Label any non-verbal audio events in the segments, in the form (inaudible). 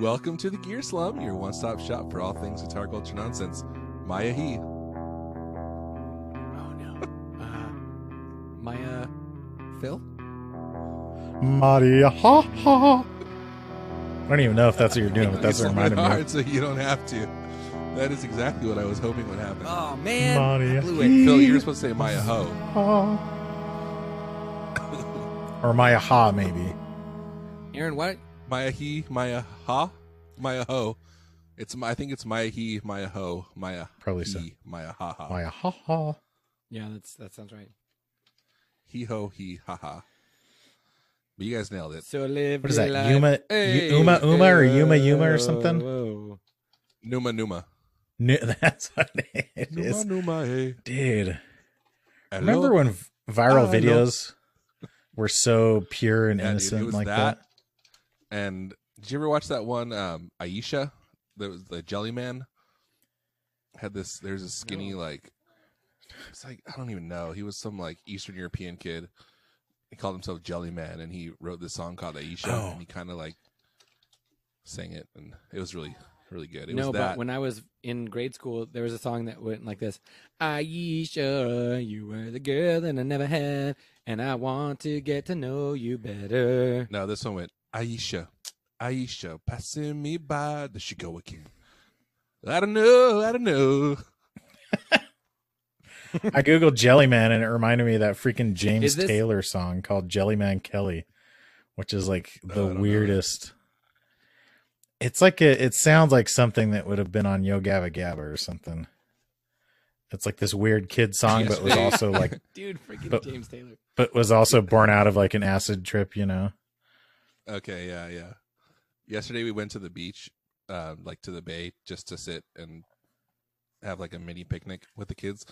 Welcome to the Gear Slum, your one-stop shop for all things guitar culture nonsense. Maya He. Oh no. Uh, Maya, Phil. Maria, ha ha. Ha. I don't even know if that's what you're doing, but that's It's what a bit reminded me. hard, Of. so you don't have to. That is exactly what I was hoping would happen. Oh man, Maria. I. Phil, you were supposed to say Maya Ho. Ha. or Maya Ha, maybe. Aaron, what? Maya He, Maya Ha, Maya Ho. It's I think it's Maya He, Maya Ho, Maya Probably so. Maya Ha Ha. Maya Ha ha. Yeah, that's that sounds right. He ho he ha ha. But you guys nailed it. So live. What is that, your life. Yuma- Yu- Uma- Uma or Yuma Yuma or something? whoa. Numa Numa. New, (laughs) that's what it Numa is. Numa hey. Dude. Hello? Remember when viral Hello. videos were so pure and Yeah, dude, innocent it was like that. that? And did you ever watch that one, um, Aisha? That was the Jelly Man. Had this. There's a skinny like. It's like I don't even know. He was some like Eastern European kid. He called himself Jelly Man, and he wrote this song called Aisha, Oh. and he kind of like sang it, and it was really, really good. It no, was that. but when I was in grade school, there was a song that went like this: Aisha, you were the girl that I never had, and I want to get to know you better. no, this one went Aisha, Aisha, passing me by. There she go again. I don't know. I don't know. (laughs) I googled Jellyman and it reminded me of that freaking James this- Taylor song called Jellyman Kelly, which is like Oh, the don't know weirdest. It's like a, it sounds like something that would have been on Yo Gabba Gabba or something. It's like this weird kid song, but was also like, (laughs) Dude, freaking But- James Taylor. but was also born out of like an acid trip, you know? Okay, yeah, yeah. Yesterday we went to the beach, um, like to the bay, just to sit and have like a mini picnic with the kids.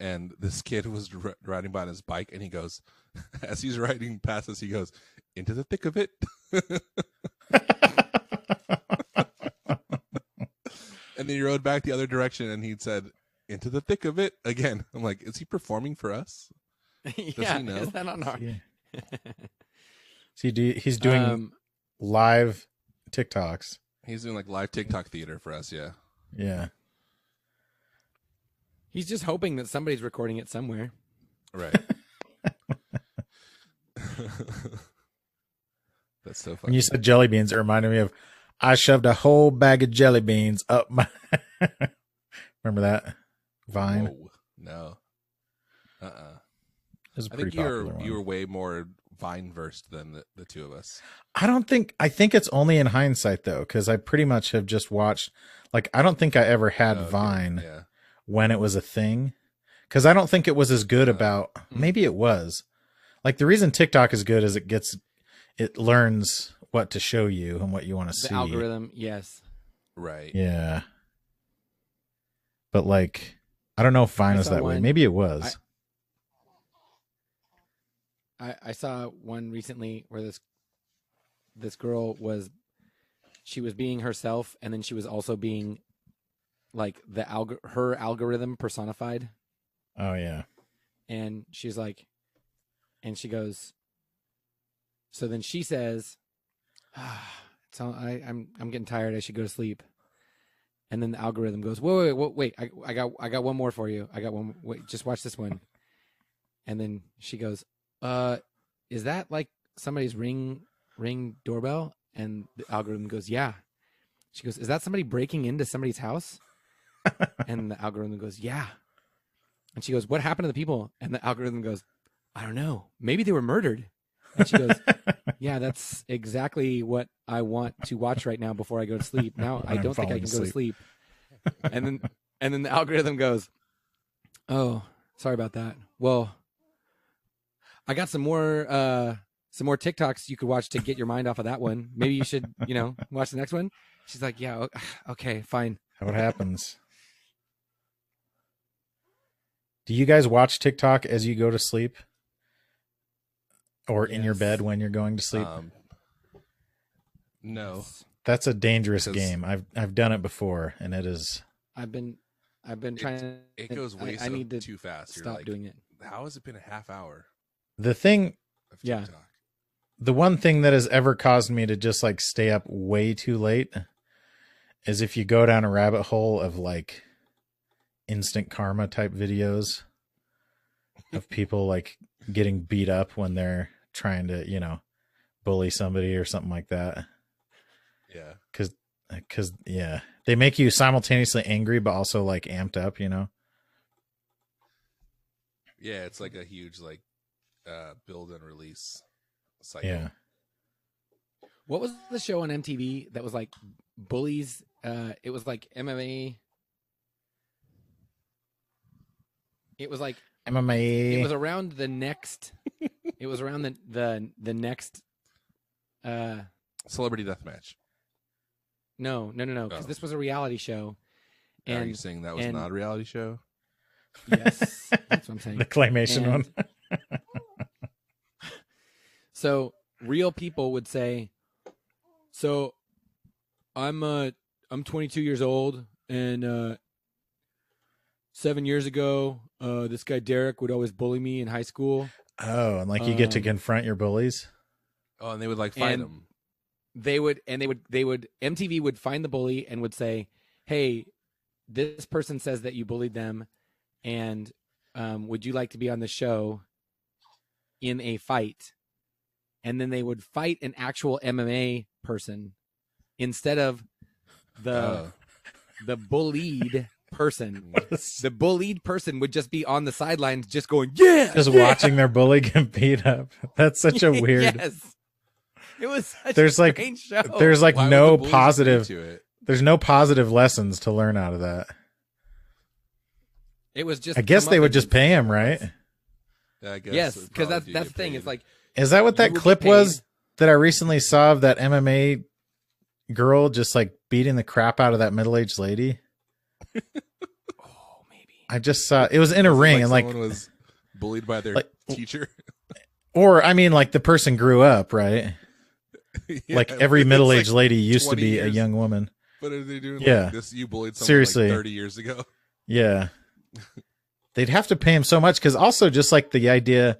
And this kid was r- riding by on his bike, and he goes, (laughs) as he's riding past us, he goes, "Into the thick of it." (laughs) and then he rode back the other direction, and he said, "Into the thick of it" again. I'm like, is he performing for us? (laughs) yeah, he know? is that on our? Yeah. See, do, he's doing Um, live TikToks. He's doing like live TikTok theater for us. Yeah. Yeah. he's just hoping that somebody's recording it somewhere. Right. (laughs) That's so funny. When you said jelly beans, it reminded me of I shoved a whole bag of jelly beans up my. (laughs) Remember that Vine? Whoa. No. Uh. uh It was a I think you're one. you were way more Vine versed than the, the two of us. I don't think I think it's only in hindsight though, because I pretty much have just watched. Like, I don't think I ever had Oh. Vine Yeah. when it was a thing, because I don't think it was as good Uh, about. mm. Maybe it was. Like the reason TikTok is good is it gets, it learns what to show you and what you want to see. algorithm, yes. Right. Yeah. But like, I don't know if Vine I was saw that way. Maybe it was. I, I saw one recently where this this girl was she was being herself and then she was also being like the alg- her algorithm personified. Oh yeah. and she's like and she goes so then she says ah, (sighs) it's all, I, I'm I'm getting tired. I should go to sleep. And then the algorithm goes wait wait wait wait I, I got I got one more for you. I got one wait just watch this one. And then she goes uh is that like somebody's ring ring doorbell? And the algorithm goes yeah. She goes is that somebody breaking into somebody's house? (laughs) And the algorithm goes yeah. And she goes what happened to the people? And the algorithm goes i don't know. Maybe they were murdered. And she goes (laughs) yeah that's exactly what i want to watch right now before i go to sleep. Now i don't think i can go to sleep. And then and then the algorithm goes oh sorry about that. Well i got some more uh some more tiktoks you could watch to get your mind off of that one maybe you should you know (laughs) watch the next one she's like yeah (sighs) okay fine How it happens. Do you guys watch TikTok as you go to sleep? Or in your bed when you're going to sleep? Um, no. That's a dangerous game. I've I've done it before and it is i've been i've been It- trying to It goes way I, I need to too fast. You're stop like, doing it how has it been a half hour the thing of Yeah. The one thing that has ever caused me to just like stay up way too late is if you go down a rabbit hole of like instant karma type videos of (laughs) people like getting beat up when they're trying to, you know, bully somebody or something like that. Yeah. Cause, uh, cause yeah, they make you simultaneously angry, but also like amped up, you know? Yeah, it's like a huge like uh build and release cycle. Yeah. What was the show on MTV that was like bullies? Uh, it was like MMA. It was like MMA. it was around the next. (laughs) it was around the the the next. Uh, Celebrity Deathmatch. no, no, no, no, because Oh. this was a reality show. Are you saying that was and- not a reality show? yes, that's what I'm saying. (laughs) the claymation And- one. (laughs) So real people would say, "So, I'm uh I'm 22 years old, and uh, seven years ago, uh, this guy Derek would always bully me in high school. Oh, and like you get to Um, confront your bullies. Oh, and they would like find And- him. They would, and they would, they would. MTV would find the bully and would say, "Hey, this person says that you bullied them, and um, would you like to be on the show in a fight?" And then they would fight an actual MMA person instead of the Oh. the bullied person. (laughs) The bullied person would just be on the sidelines, just going, "Yeah," yeah!" watching their bully get beat up. That's such a (laughs) weird. yes, it was. Such There's, a like- strange show. There's like Why no the positive. to it. There's no positive lessons to learn out of that. it was just. I guess they would just pay him, right? Yeah, I guess Yes, because that's that's the thing. It's like Is that what that clip was that I recently saw of that MMA girl just like beating the crap out of that middle aged lady? (laughs) oh, maybe. I just saw it was in a (laughs) ring and like, someone was bullied by their like- teacher. (laughs) or I mean, like the person grew up, right? Yeah, like every middle aged like, lady used to 20 be a young woman. What are they doing? Yeah. Like this you bullied someone Seriously. like 30 years ago. Yeah. They'd have to pay him so much because also just like the idea,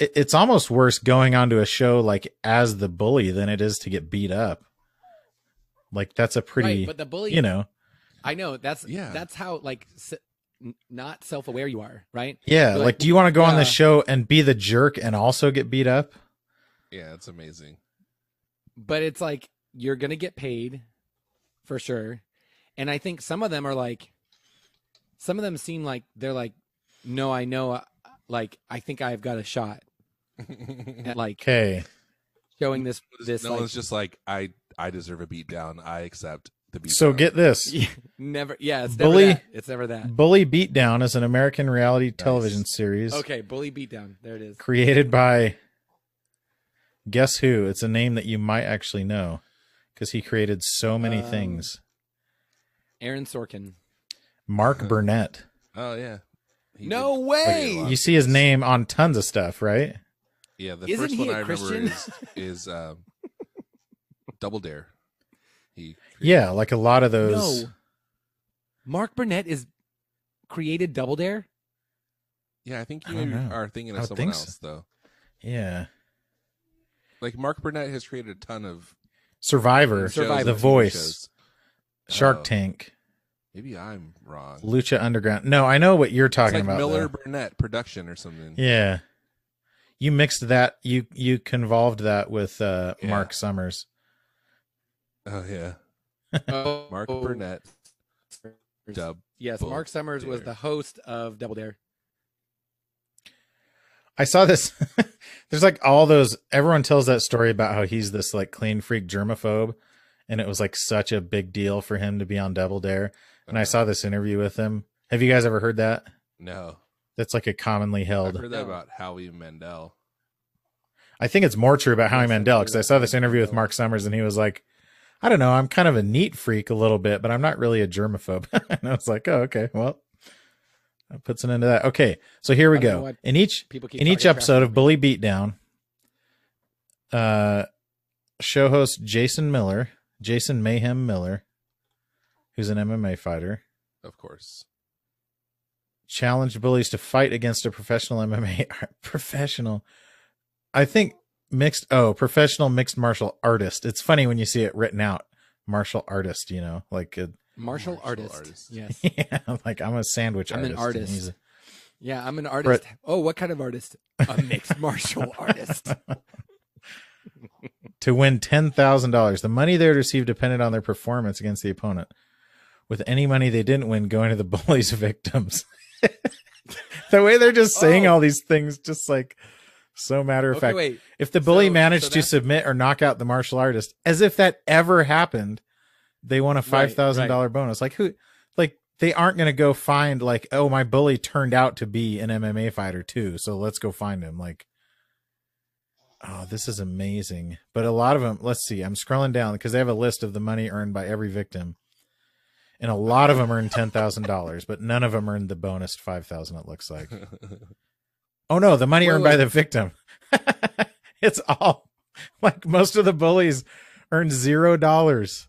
it, it's almost worse going onto a show like as the bully than it is to get beat up. Like that's a pretty, right, but the bully, you know, I know that's Yeah. that's how like s- n- not self aware you are, right? yeah. Like, like, do you want to go on the show and be the jerk and also get beat up? Yeah, it's amazing. But it's like you're gonna get paid for sure, and I think some of them are like, some of them seem like they're like, no, I know, uh, like I think I've got a shot at like hey showing this this no like one's just like I I deserve a beat down. I accept the beat. So down. get this. (laughs) Yeah, never. Yeah, it's Bully- never that. It's never that. Bully Beatdown is an American reality television series Okay, bully beatdown. There it is. created by guess who? It's a name that you might actually know because he created so many Um, things. Aaron Sorkin. Mark Burnett. Oh yeah. He No did way! create. You see his name on tons of stuff, right? Yeah, the Isn't first he one a I remember Christian? is is um, Double Dare. He Yeah, like a lot of those. No. Mark Burnett is created Double Dare. Yeah, I think I you don't know. are thinking I of would someone think so. else though. Yeah. Like Mark Burnett has created a ton of Survivor, shows Survivor. and The TV Voice, shows. Shark Oh, Tank, Maybe I'm wrong. Lucha Underground. No, I know what you're It's talking like about. Miller though. Burnett production or something. Yeah. You mixed that you you convolved that with uh Yeah. Mark Summers. Oh yeah, (laughs) Oh, Mark Burnett. Dub. Yes, Mark Summers was the host of Double Dare. I saw this (laughs) there's like all those everyone tells that story about how he's this like clean freak germaphobe and it was like such a big deal for him to be on Double Dare. And I saw this interview with him. Have you guys ever heard that? No, That's like a commonly held. I've held. heard that about Howie Mandel. I think it's more true about Howie Mandel because I saw this interview with Mark Summers and he was like, I don't know, I'm kind of a neat freak a little bit, but I'm not really a germaphobe. (laughs) and I was like, oh, okay, well, that puts an end to that. Okay, so here we I don't know go. In each People keep in each episode of. Bully Beatdown, uh, show host Jason Miller, Jason Mayhem Miller, who's an MMA fighter, Of course. Challenged bullies to fight against a professional MMA (laughs) professional. I think mixed oh professional mixed martial artist. It's funny when you see it written out martial artist, you know, like a, Martial, Martial artist. artist. Yes. (laughs) yeah, like I'm a sandwich I'm an artist. and artist. he's a- Yeah, I'm an artist. Oh, what kind of artist? A mixed (laughs) martial artist. to win ten thousand dollars. The money they would receive depended on their performance against the opponent. With any money they didn't win going to the bully's victims. (laughs) the way they're just saying Oh. all these things, just like so matter of Okay, fact. wait. If the bully So- managed so to submit or knock out the martial artist, as if that ever happened, they won a five thousand dollar bonus. Like who? Like they aren't going to go find like, oh, my bully turned out to be an MMA fighter too, so let's go find him. Like, oh, this is amazing. But a lot of them. Let's see. I'm scrolling down because they have a list of the money earned by every victim, and a lot of them earned ten thousand dollars, but none of them earned the bonus five thousand. It looks like. (laughs) Oh no, the money Wait, earned by the victim. (laughs) it's all like most of the bullies earn zero dollars.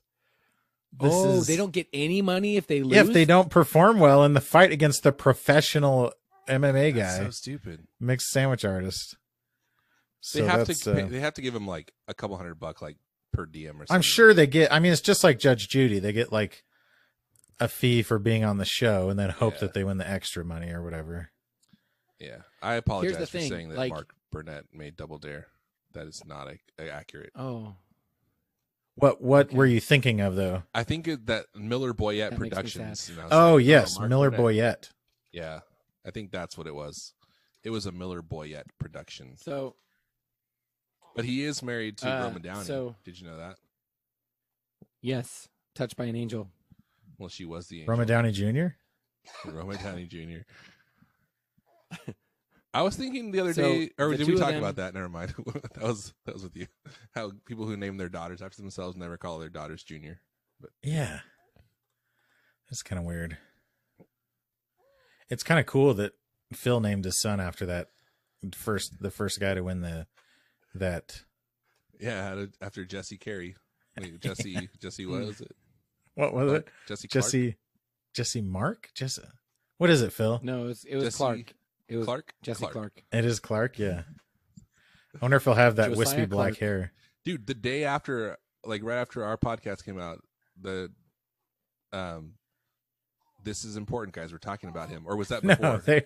This oh, is they don't get any money if they lose. if they don't perform well in the fight against the professional MMA That's guy, so stupid. mixed sandwich artist. So They have to. Uh, they have to give him like a couple hundred buck, like per DM or something. I'm sure they get. I mean, it's just like Judge Judy. They get like a fee for being on the show, and then hope Yeah. that they win the extra money or whatever. Yeah, I apologize for thing, saying that like- Mark Burnett made Double Dare. That is not a, a- accurate. Oh, What What Okay. were you thinking of though? I think that Miller Boyette That Productions. sad. and Oh like, yes, Mark Miller Burnett. Boyette. Yeah, I think that's what it was. It was a Miller Boyette production, so but he is married to Uh, Roma Downey. so- Did you know that? yes, touched by an angel. Well, she was the angel. (laughs) Roma Downey Jr. Roma Downey Jr. I was thinking the other So, day, or did we talk them- about that? Never mind. (laughs) that was that was with you. How people who name their daughters after themselves never call their daughters Junior. But yeah. That's kind of weird. It's kind of cool that Phil named his son after that first the first guy to win the that Yeah, after Jesse Carey. Wait, Jesse (laughs) Jesse what was it? What was it? Jesse Clark? Jesse Jesse Mark? Jesse What is it, Phil? No, it was, it was Jesse Clark. It was Clark? Jesse Clark. It is Clark, yeah. I wonder if he'll have that Josiah wispy black Clark. hair. Dude, the day after like right after our podcast came out, the um this is important guys, we're talking about him. Or was that (laughs) No, before? they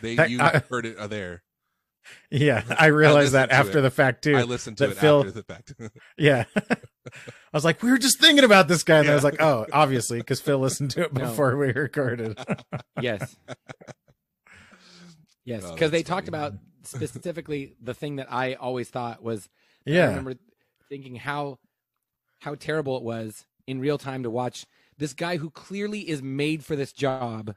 they that- you I- heard it there. (laughs) yeah, I (laughs) realized that after it. the fact too. I listened to that it Phil- after the fact. Yeah. I was like, we were just thinking about this guy. And I was like, oh, obviously, because Phil listened to it (laughs) No. before we recorded. (laughs) Yes. Yes, Oh, because they that's talked funny. about (laughs) specifically the thing that I always thought was. yeah. I yeah. remember thinking how how terrible it was in real time to watch this guy who clearly is made for this job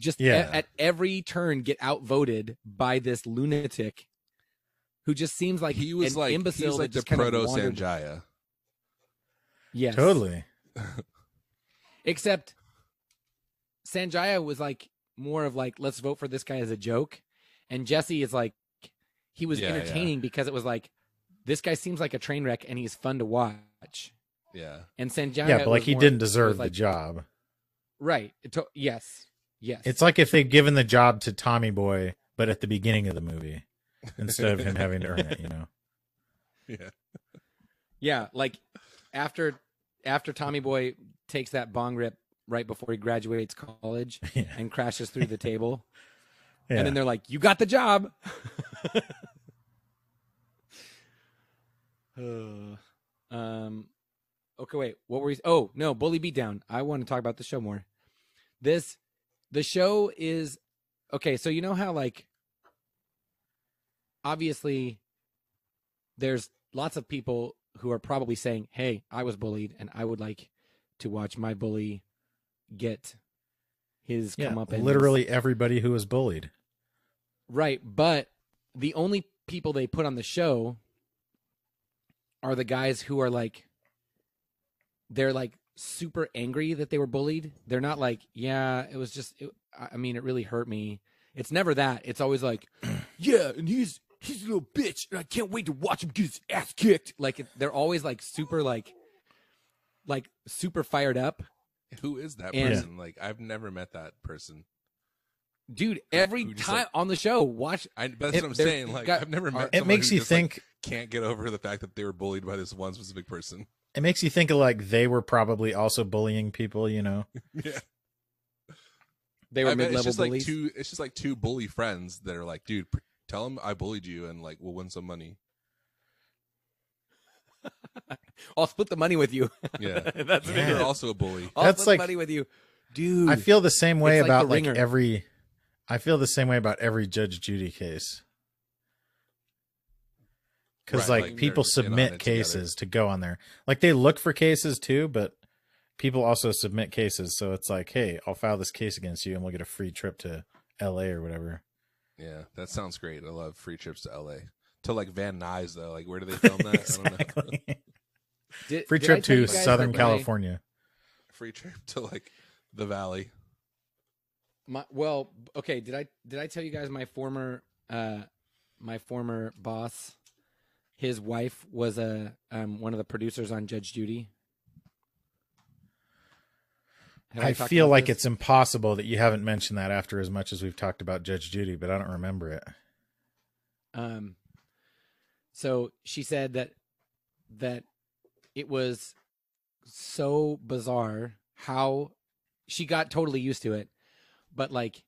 just a- Yeah. at every turn get outvoted by this lunatic who just seems like he was an like imbecile he's that like the just kind of proto wandered- Sanjaya. Yes, Totally. Except Sanjaya was like more of like, let's vote for this guy as a joke. And Jesse is like, he was Yeah, yeah. entertaining because it was like, this guy seems like a train wreck and he's fun to watch. Yeah. And Sanjaya, Yeah, but like he more- didn't it was deserve the job. Right. It to- yes. Yes. It's like if they'd given the job to Tommy Boy, but at the beginning of the movie instead of him having to earn it, you know? (laughs) Yeah. yeah. Like after after Tommy Boy takes that bong rip right before he graduates college (laughs) Yeah. and crashes through the table. yeah. (laughs) And then they're like, "You got the job." Uh, (laughs) (sighs) um, okay, wait. What were we? Oh no, Bully Beatdown. I want to talk about the show more. This, the show is okay. So you know how like, obviously, there's lots of people who are probably saying, "Hey, I was bullied, and I would like to watch my bully get his yeah, come up." literally everybody who was bullied. Right, but the only people they put on the show are the guys who are like they're like super angry that they were bullied. They're not like, yeah, it was just it, I I mean, it really hurt me. It's never that. It's always like, (clears throat) yeah, and he's he's a little bitch, and I can't wait to watch him get his ass kicked. Like they're always like super like like super fired up. Who is that And- person? Like I've never met that person. Dude, every time like- on the show, watch I that's If what I'm saying. Like got- I've never met. It makes you just, like, think can't get over the fact that they were bullied by this one specific person. it makes you think of like they were probably also bullying people, you know. (laughs) yeah. They were I bet mid it's level just like bullies. two. It's just like two bully friends that are like, dude, pr- tell him I bullied you, and like we'll win some money. (laughs) I'll split the money with you. Yeah. (laughs) That's what Yeah. You're also a bully. I'll That's split like- money with you, dude. I feel the same way It's like about like every I feel the same way about every Judge Judy case. Cuz Right, like, like, people they're in on submit it together. cases to go on there. Like they look for cases too, but people also submit cases, so it's like, "Hey, I'll file this case against you and we'll get a free trip to LA or whatever." Yeah, that sounds great. I love free trips to LA. To like Van Nuys though, like where do they film that? I don't know. exactly. (laughs) Did- Free did trip to Southern that my- California. Free trip to like the valley. My, well, okay. Did I did I tell you guys my former uh my former boss, his wife was a um one of the producers on Judge Judy. Have I feel like this? it's impossible that you haven't mentioned that after as much as we've talked about Judge Judy, but I don't remember it. Um, so she said that that it was so bizarre how she got totally used to it, but like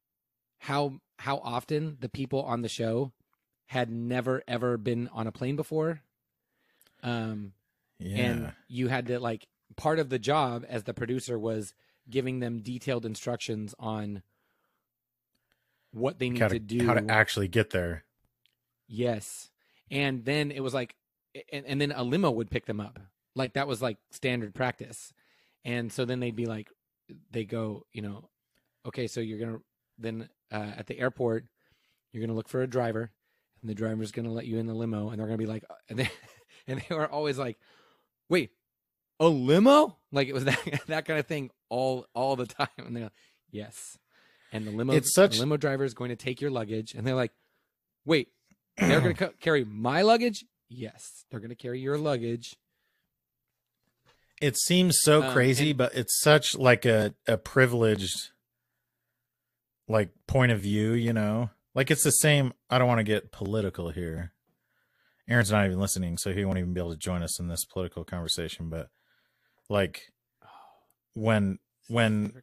how how often the people on the show had never ever been on a plane before. Um, Yeah. and you had to like part of the job as the producer was giving them detailed instructions on what they need to to, do how to actually get there. Yes. And then it was like, and, and then a limo would pick them up. Like that was like standard practice. And so then they'd be like, they go, you know, okay, so you're going to, then uh, at the airport, you're going to look for a driver and the driver's going to let you in the limo. And they're going to be like, uh, and they, (laughs) and they were always like, wait, a limo? Like it was (laughs) that, that kind of thing all, all the time. And they're like, yes. And the limo, It's such- the limo driver is going to take your luggage. And they're like, wait, they're going to carry my luggage? Yes, they're going to carry your luggage. It seems so Um, crazy, and- but it's such like a, a privileged like point of view, you know? Like it's the same I don't want to get political here. Aaron's not even listening, so he won't even be able to join us in this political conversation, but like when when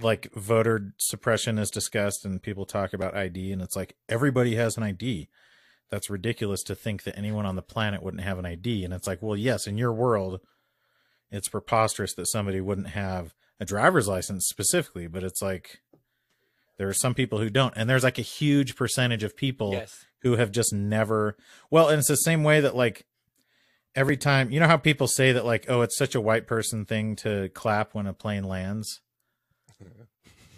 like voter suppression is discussed and people talk about ID and it's like everybody has an ID. That's ridiculous to think that anyone on the planet wouldn't have an ID. And it's like, well, yes, in your world, it's preposterous that somebody wouldn't have a driver's license specifically, but it's like there are some people who don't. And there's like a huge percentage of people yes, who have just never well and it's the same way that like every time you know how people say that like oh it's such a white person thing to clap when a plane lands? (laughs)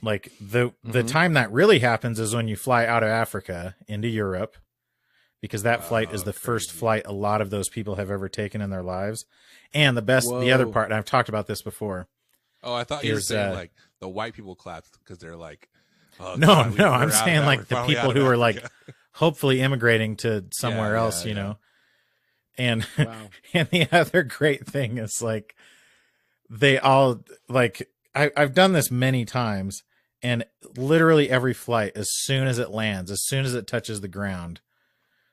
Like the the Mhm. time that really happens is when you fly out of africa into europe because that flight is Oh, the first flight a lot of those people have ever taken in their lives. And the best the other part and i've talked about this before Oh, I thought you were saying uh, like the white people clapped because they're like, oh, No, God, no, I'm saying, like, the people who are, like, (laughs) hopefully immigrating to somewhere Yeah, else yeah, you yeah. know and wow, (laughs) And the other great thing is like they all like I, I've done this many times, and literally every flight, as soon as it lands, as soon as it touches the ground,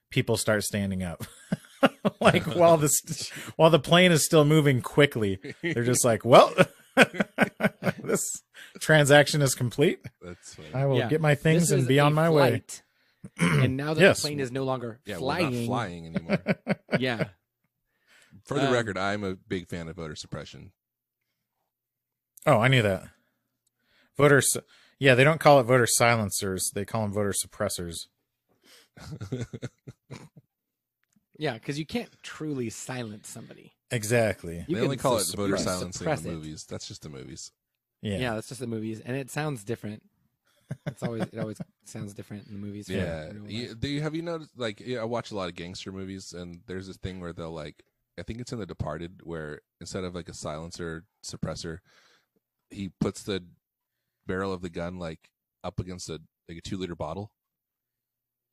people start standing up. (laughs) like while this (laughs) while the plane is still moving quickly, they're just like, Well this transaction is complete. That's funny. I will Yeah. get my things This and be on a my way. Flight. (clears throat) and now that Yes. the plane is no longer yeah, flying, we're not flying anymore. (laughs) yeah, For the Um, record, I'm a big fan of voter suppression. Oh, I knew that. Voters, yeah, they don't call it voter silencers; they call them voter suppressors. (laughs) yeah, because you can't truly silence somebody. Exactly. You they only call it voter silencing in suppress the it. movies. That's just the movies. Yeah. Yeah. that's just the movies, and it sounds different. It's always it always sounds different in the movies. Yeah. You, do you, have you noticed? Like, yeah, I watch a lot of gangster movies, and there's this thing where they'll like, I think it's in The Departed, where instead of like a silencer suppressor, he puts the barrel of the gun like up against a like a two liter bottle,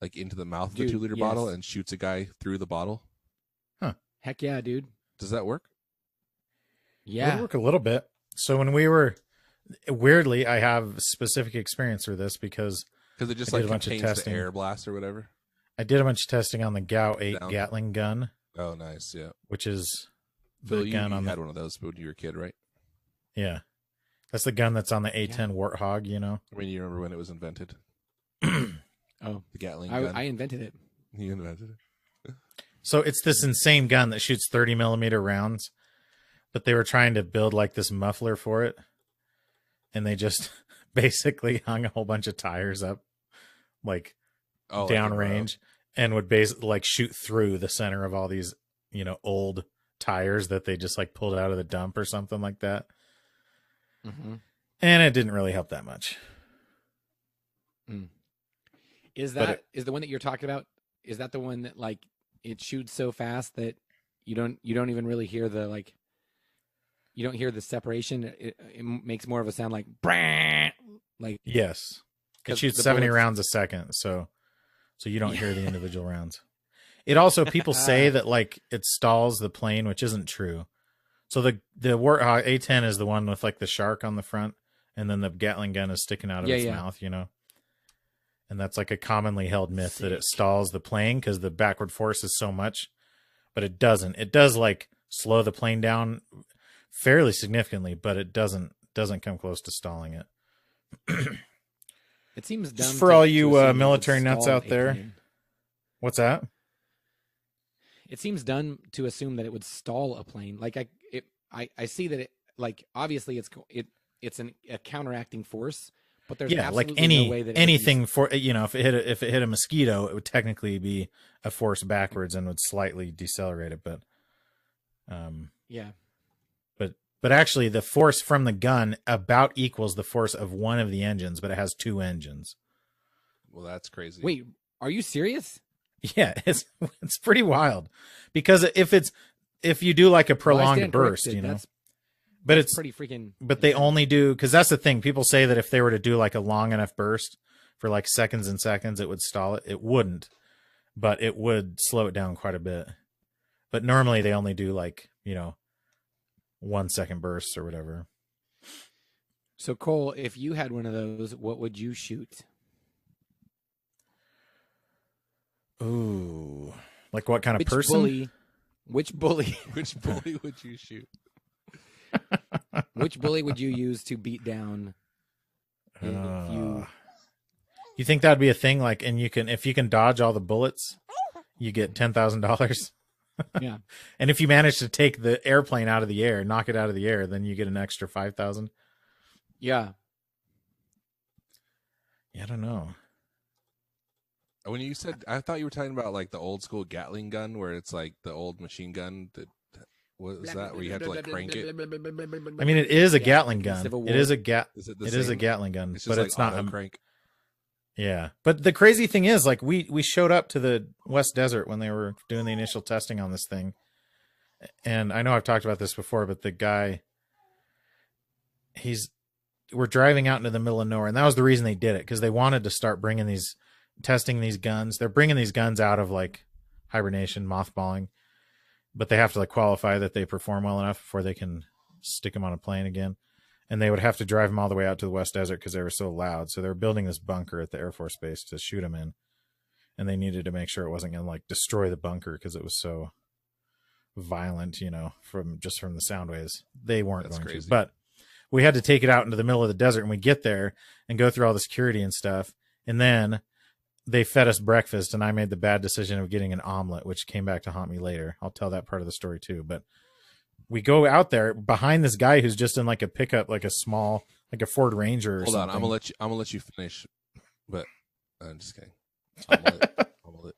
like into the mouth of Dude, the two liter bottle, and shoots a guy through the bottle. Huh? Heck yeah, dude. Does that work? Yeah, would work a little bit. So when we were, weirdly, I have specific experience with this because Because it just I like a bunch of contains the testing. air blast or whatever. I did a bunch of testing on the GAU-8 Down. Gatling gun, Oh, nice. Yeah. which is Phil, the you, gun you on had the one of those when you were a kid, right? yeah. That's the gun that's on the A10 Warthog. You know. I mean, you remember when it was invented? (clears throat) Oh, The Gatling I, gun. I invented it. (laughs) You invented it. So it's this insane gun that shoots 30 millimeter rounds, but they were trying to build like this muffler for it. And they just (laughs) basically hung a whole bunch of tires up, like Oh, downrange, and would basically like shoot through the center of all these, you know, old tires that they just like pulled out of the dump or something like that. Mm-hmm. And it didn't really help that much. Is But that is the one that you're talking about? Is that the one that like it shoots so fast that you don't you don't even really hear the like you don't hear the separation? It, it makes more of a sound like "Brrrr," like Yes. It shoots 70 bullets- rounds a second, so so you don't hear the individual rounds. It also people say that like it stalls the plane, which isn't true. So the the Warthog A10 is the one with like the shark on the front, and then the Gatling gun is sticking out of Yeah, its yeah. mouth, you know. And that's like a commonly held myth that it stalls the plane because the backward force is so much, but it doesn't. It does like slow the plane down fairly significantly, but it doesn't doesn't come close to stalling it. it seems dumb. Just for to- all you, uh, military nuts out there. airplane. What's that? It seems dumb to assume that it would stall a plane. Like I it I I see that it like obviously it's co- it it's an, a counteracting force, but there's yeah, like any no way that it be anything for you know, if it hit a, if it hit a mosquito, it would technically be a force backwards and would slightly decelerate it, but um Yeah. But but actually the force from the gun about equals the force of one of the engines, but it has two engines. Well, that's crazy. Wait, are you serious? (laughs) Yeah, it's it's pretty wild. Because if it's if you do like a prolonged stand burst, corrected. you know. That's, But that's it's pretty freaking. but they only do because that's the thing people say that if they were to do like a long enough burst for like seconds and seconds it would stall it it wouldn't but it would slow it down quite a bit but normally they only do like you know one second bursts or whatever So Cole, if you had one of those, what would you shoot? ooh like what kind of Which person bully? Which bully? (laughs) Which bully would you shoot? (laughs) which bully would you use to beat down? Uh, you you think that'd be a thing like and you can if you can dodge all the bullets you get ten thousand dollars Yeah. (laughs) and if you manage to take the airplane out of the air knock it out of the air then you get an extra five thousand Yeah. yeah i don't know When you said, I thought you were talking about like the old school Gatling gun, where it's like the old machine gun. That what was that? Where you had to like crank it? I mean, it is a Gatling gun. Civil It War. is a gat. Is it the It is a? Gatling gun, It's but like it's not. a- crank. Yeah, but the crazy thing is, like we we showed up to the West Desert when they were doing the initial testing on this thing, and I know I've talked about this before, but the guy, he's we're driving out into the middle of nowhere, and that was the reason they did it because they wanted to start bringing these testing these guns. They're bringing these guns out of like hibernation, mothballing, but they have to like qualify that they perform well enough before they can stick them on a plane again. And they would have to drive them all the way out to the West Desert because they were so loud. So they were building this bunker at the Air Force Base to shoot them in, and they needed to make sure it wasn't going to like destroy the bunker because it was so violent, you know, from just from the sound waves. They weren't That's going crazy. to, but we had to take it out into the middle of the desert, and we get there and go through all the security and stuff, and then they fed us breakfast and I made the bad decision of getting an omelet, which came back to haunt me later. I'll tell that part of the story too. But we go out there behind this guy who's just in like a pickup, like a small, like a Ford Ranger or Hold on. I'm gonna let you. I'm gonna let you finish. But I'm just kidding. Omelet, omelet.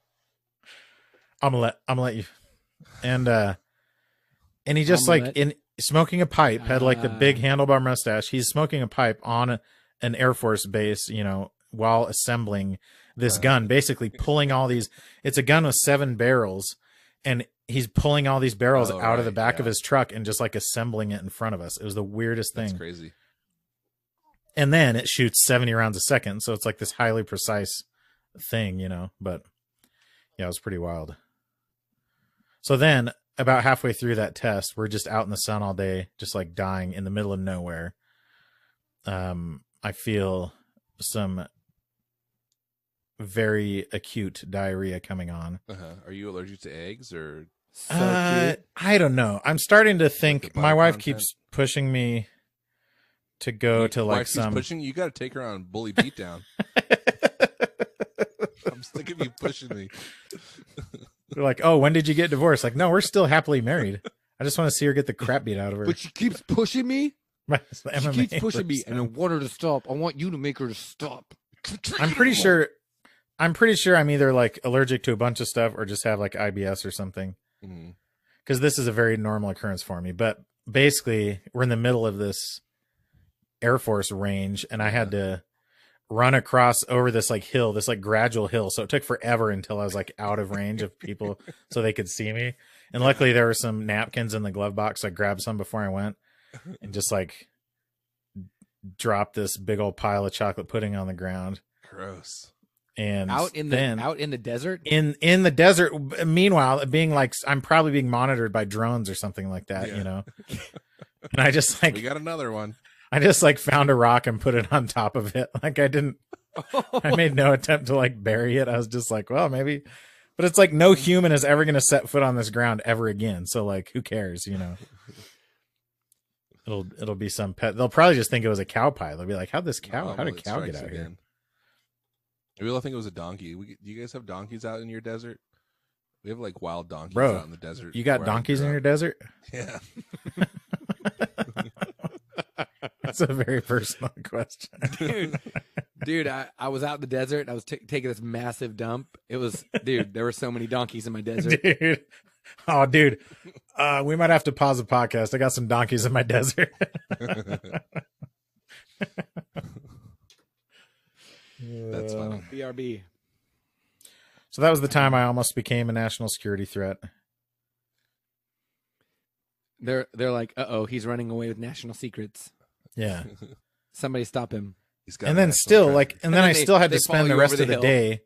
I'm gonna let (laughs) I'm gonna let you. And uh and he just like Omelet. in smoking a pipe, had like the big Ah. handlebar mustache. He's smoking a pipe on a, an Air Force base, you know, while assembling this gun, basically pulling all these it's a gun with seven barrels and he's pulling all these barrels Oh, out of the right, back of his truck and just like assembling it in front of us. It was the weirdest That's thing. crazy. and then it shoots 70 rounds a second so it's like this highly precise thing you know but yeah it was pretty wild so then about halfway through that test we're just out in the sun all day just like dying in the middle of nowhere um i feel some very acute diarrhea coming on Uh-huh. Are you allergic to eggs or So Uh. I don't know. I'm starting to think the my wife content. keeps pushing me to go to like some. pushing. You got to take her on bully beatdown. (laughs) I'm sick of you pushing me. They're like, oh, when did you get divorced? Like, no, we're still happily married. I just want to see her get the crap beat out of her. But she keeps pushing me. (laughs) It's She MMA keeps pushing me, and I want her to stop. I want you to make her to stop. I'm pretty sure. I'm pretty sure I'm either like allergic to a bunch of stuff or just have like IBS or something. Mm-hmm. Because this is a very normal occurrence for me. But basically, we're in the middle of this Air Force range, and I had to run across over this like hill, this like gradual hill. So it took forever until I was like out of range of people (laughs) so they could see me. And luckily, there were some napkins in the glove box. I grabbed some before I went (laughs) and just like dropped this big old pile of chocolate pudding on the ground. Gross. And Out in the out in the desert. in in the desert meanwhile being like i'm probably being monitored by drones or something like that Yeah. you know? (laughs) And i just like we got another one. i just like found a rock and put it on top of it. (laughs) Like i didn't (laughs) i made no attempt to like bury it. I was just like well maybe but it's like no hmm. human is ever going to set foot on this ground ever again. So like who cares you know? It'll it'll be some pet they'll probably just think it was a cow pie. They'll be like how'd this cow Oh, how did cow get strikes out here again. Maybe they'll think it was a donkey. We, do you guys have donkeys out in your desert? We have like wild donkeys Bro, out in the desert. you got donkeys in your desert (laughs) Yeah. (laughs) that's a very personal (laughs) question dude, dude I, I was out in the desert. I was t- taking this massive dump. It was, dude, there were so many donkeys in my desert. dude. Oh, dude. Uh, we might have to pause the podcast. I got some donkeys in my desert. That's funny. BRB. So that was the time I almost became a national security threat. They're they're like, uh oh, he's running away with national secrets. Yeah. (laughs) Somebody stop him. He's got And then still treasure. like and And then then I they- still had to spend the rest over of the the hill. day.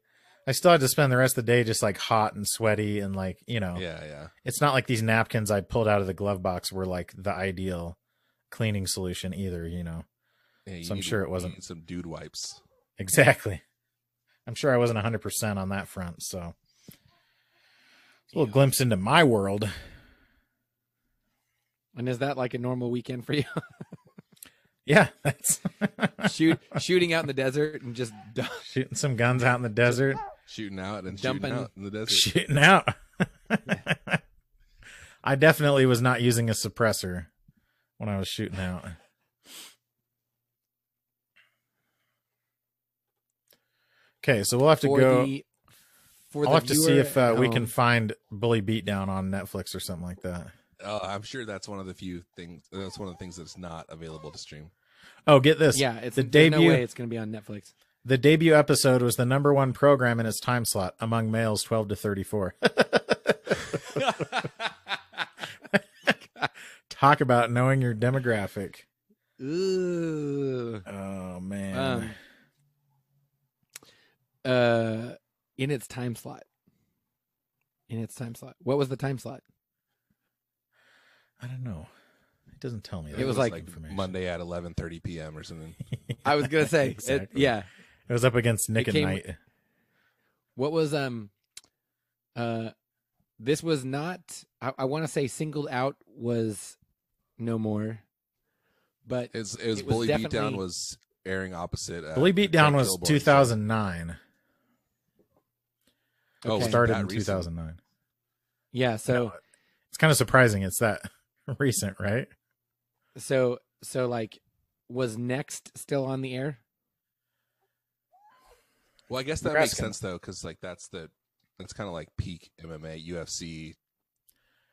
I still had to spend the rest of the day just like hot and sweaty and like, you know, Yeah, yeah. it's not like these napkins I pulled out of the glove box were like the ideal cleaning solution either, you know. yeah you So I'm need- sure it wasn't. some dude wipes. Exactly. (laughs) I'm sure I wasn't 100% on that front, so a little glimpse into my world. And is that like a normal weekend for you? (laughs) Yeah, that's (laughs) Shoot shooting out in the desert and just shooting some guns out in the desert, Shooting out and Dumping- shooting out in the desert. shooting out. I definitely was not using a suppressor when I was shooting out. Okay, so we'll have to for go. the for I'll the have to see if uh, at we can find Bully Beatdown on Netflix or something like that. Oh, I'm sure that's one of the few things. That's one of the things that's not available to stream. Oh, get this! Yeah, it's the debut. No way it's going to be on Netflix. The debut episode was the number one program in its time slot among males 12 to 34. (laughs) Talk about knowing your demographic. Ooh. Oh man. Um, uh, in its time slot. In its time slot. What was the time slot? I don't know. It doesn't tell me. It that was like information. Monday at 11:30 p.m. or something. (laughs) I was gonna say, it- yeah. It was up against Nick It and came- Knight. What was um, uh, this was not. I, I want to say singled out was no more, but It was, it was It was Bully definitely- Beatdown was airing opposite. Uh, Bully Beatdown Craig was 2009. Show. Oh, Okay. Started that in recent? 2009. yeah. So It's kind of surprising it's that (laughs) recent, right? so so like, was next still on the air? Well, I guess that Nebraska. makes sense though, because like that's the that's kind of like peak MMA UFC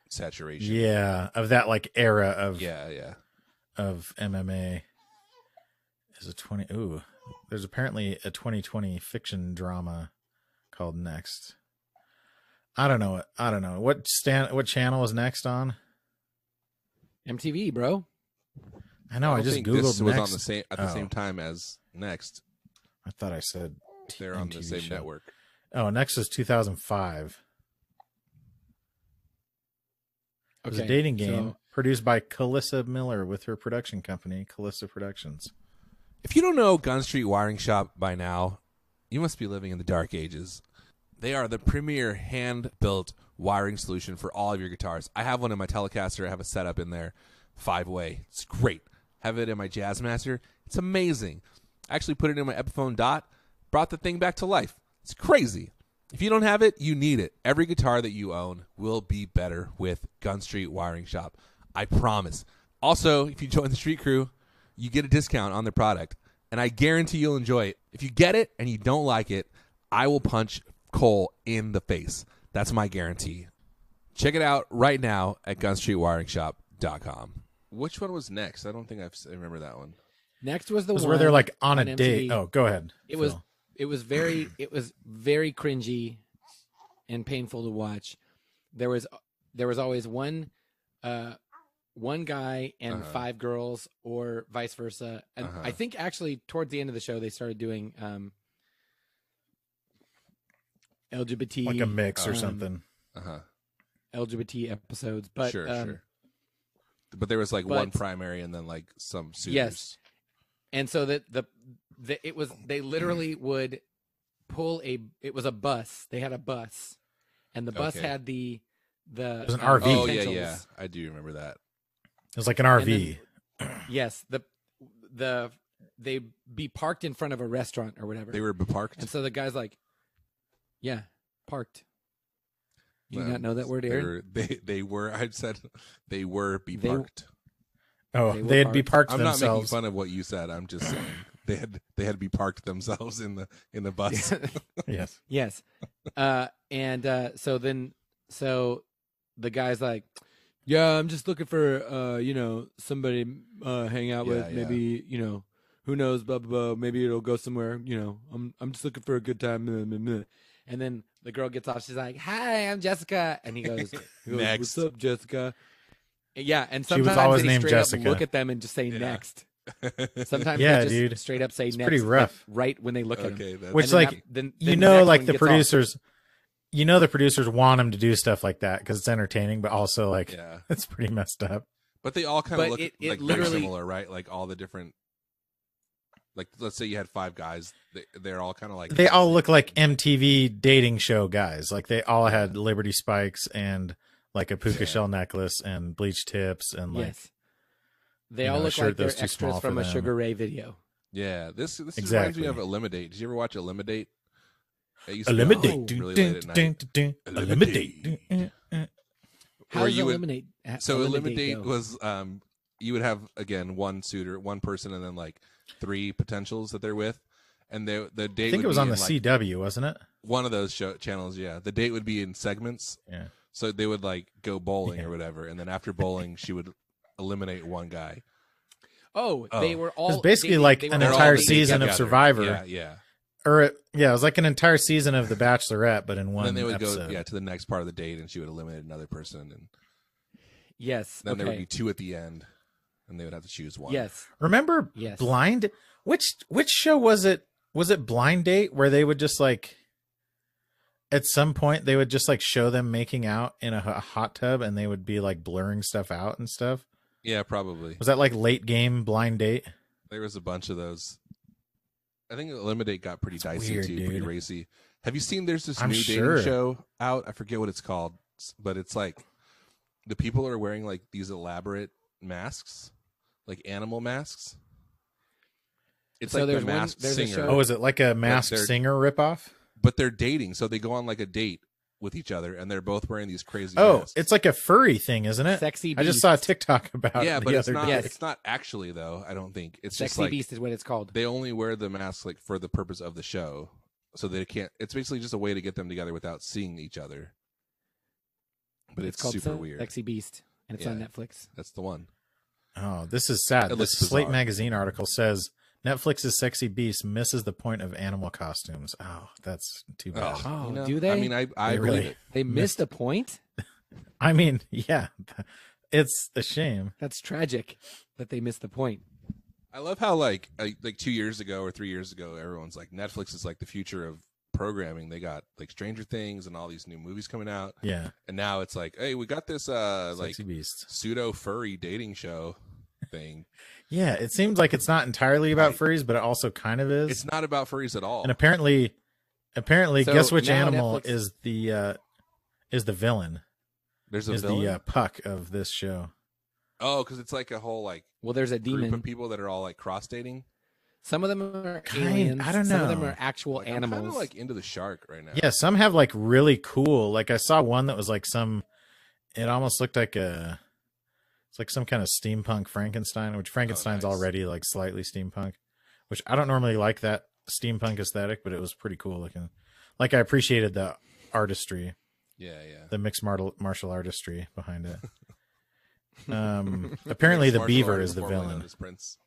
saturation. Yeah, of that like era of yeah, yeah. of MMA is a 20 ooh there's apparently a 2020 fiction drama called Next. I don't know I don't know. What stand what channel is Next on? MTV, bro. I know I, don't just googled this was on the same at the Oh. same time as Next. I thought I said They're on the same show. network. Oh, Next is 2005. It was a dating game so- produced by Calissa Miller with her production company, Calissa Productions. If you don't know Gun Street Wiring Shop by now, you must be living in the dark ages. They are the premier hand built wiring solution for all of your guitars. I have one in my Telecaster. I have a setup in there, five way. It's great. Have it in my Jazzmaster. It's amazing. I actually put it in my Epiphone Dot. Brought the thing back to life. It's crazy. If you don't have it, you need it. Every guitar that you own will be better with Gun Street Wiring Shop. I promise. Also, if you join the street crew, you get a discount on the product, and I guarantee you'll enjoy it. If you get it and you don't like it, I will punch Cole in the face. That's my guarantee. Check it out right now at gunstreetwiringshop.com. Which one was next? I don't think I've, I remember that one. Next was the was one where they're like on a MTV. date. Oh, go ahead. It was it was very it was very cringy and painful to watch. There was there was always one uh one guy and Uh-huh. five girls or vice versa. And Uh-huh. I think actually towards the end of the show they started doing um LGBT like a mix or um, something. Uh huh. LGBT episodes. But sure, um, sure. But there was like one primary and then like some suitors. Yes. and so that the, the it was they literally (clears throat) would pull a it was a bus they had a bus and the bus Okay. had the the It was an uh, RV. Oh yeah, yeah. I do remember that. It was like an and RV. yes the the they be parked in front of a restaurant or whatever They were beparked. and so the guy's like yeah parked you Well, not know that word They Aaron? were, they, they were. (laughs) I said they were beparked. oh, they were they'd be parked. parked I'm not making fun of what you said. I'm just saying (coughs) they had they had to be parked themselves in the in the bus. (laughs) yes. Yes. Uh, and uh, so then, so the guy's like, "Yeah, I'm just looking for, uh, you know, somebody uh, hang out Yeah, with. yeah. Maybe, you know, who knows, blah blah blah. Maybe it'll go somewhere. You know, I'm I'm just looking for a good time." Blah, blah, blah." And then the girl gets off. She's like, "Hi, I'm Jessica," and he goes, (laughs) he goes Next. "What's up, Jessica?" Yeah, and She was sometimes always they named straight Jessica. up look at them and just say Yeah. next. (laughs) Sometimes Yeah, they just dude. straight up say It's next. pretty like, rough. right when they look at him. okay, that's, Which, And then like, that- then, You then know, next like one the gets off. producers, you know, the producers want them to do stuff like that because it's entertaining, but also like yeah. (laughs) it's pretty messed up. But they all kind But of look it- it like very literally- similar, right? Like all the different. Like let's say you had five guys, they, they're all kind of like They all look like MTV dating show guys. Like they all had Liberty spikes and like a puka Yeah. shell necklace and bleach tips and like yes. They all know, look like they're extras from a them. Sugar Ray video. Yeah, this this reminds Exactly. me of Elimidate. Did you ever watch Elimidate? It used to be eliminate, on dun, really dun, late at dun, night. dun, dun, eliminate. dun, dun, dun. How does you eliminate? ha- So eliminate Elimidate was um you would have again one suitor, one person, and then like three potentials that they're with, and they the date. I think would it was on the like, CW, wasn't it? one of those show channels. Yeah, the date would be in segments. Yeah. So they would like go bowling Yeah. or whatever, and then after bowling, she would eliminate one guy. Oh, Oh. they were all. It's basically they- like they an entire dating season of. Survivor. Yeah, yeah. Or it, yeah, it was like an entire season of The Bachelorette, but in one And then they would episode. go yeah to the next part of the date, and she would eliminate another person, and Yes. then there would be two at the end, and they would have to choose one. Yes. Remember Yes. Blind? Which which show was it? Was it Blind Date where they would just like at some point they would just like show them making out in a hot tub and they would be like blurring stuff out and stuff? yeah, probably. Was that like late game Blind Date? There was a bunch of those. I think Elimidate got pretty dicey weird, too, pretty racy. Have you seen? There's this I'm new sure. dating show out. I forget what it's called, but it's like the people are wearing like these elaborate masks, like animal masks. It's So like the there's one- masked there's a singer, Oh, is it like a masked they're- singer ripoff? but they're dating, so they go on like a date with each other, and they're both wearing these crazy. Oh, masks. it's like a furry thing, isn't it? Sexy. I just saw a TikTok (laughs) about yeah, the but it's other not. day. It's not actually though. I don't think it's Sexy just like Beast is what it's called. they only wear the mask like for the purpose of the show so they can't it's basically just a way to get them together without seeing each other but it's, called super Se- weird Sexy Beast, and it's on Netflix. that's the one Oh, this is sad. It This looks Slate bizarre. magazine article says Netflix's Sexy Beast misses the point of animal costumes. Oh, that's too bad. Ugh, Oh, you know, do they? i mean i i They really- They Missed missed a point. (laughs) I mean, yeah, it's a shame. That's tragic that they missed the point. i love how like like two years ago or three years ago everyone's like netflix is like the future of programming they got like stranger things and all these new movies coming out Yeah, and now it's like hey we got this uh like Beast. pseudo furry dating show thing (laughs) Yeah, it seems like it's not entirely about I- furries, but it also kind of is. it's not about furries at all and apparently, Apparently, So guess which animal Netflix- is the uh is the villain? There's a Is villain. the uh, puck of this show? oh, because it's like a whole like Well, there's a group demon. of people that are all like cross dating. Some of them are Kind- aliens. I don't know. Some of them are actual Like, I'm animals. kind of like into the shark right now. Yeah, some have like really cool. Like I saw one that was like some. It almost looked like a. It's like some kind of steampunk Frankenstein, which Frankenstein's nice. already like slightly steampunk, which I don't normally like that steampunk aesthetic, but it was pretty cool looking. Like I appreciated the artistry, yeah, yeah. the mixed martial martial artistry behind it. (laughs) Um, (laughs) apparently the beaver is the villain. as Prince.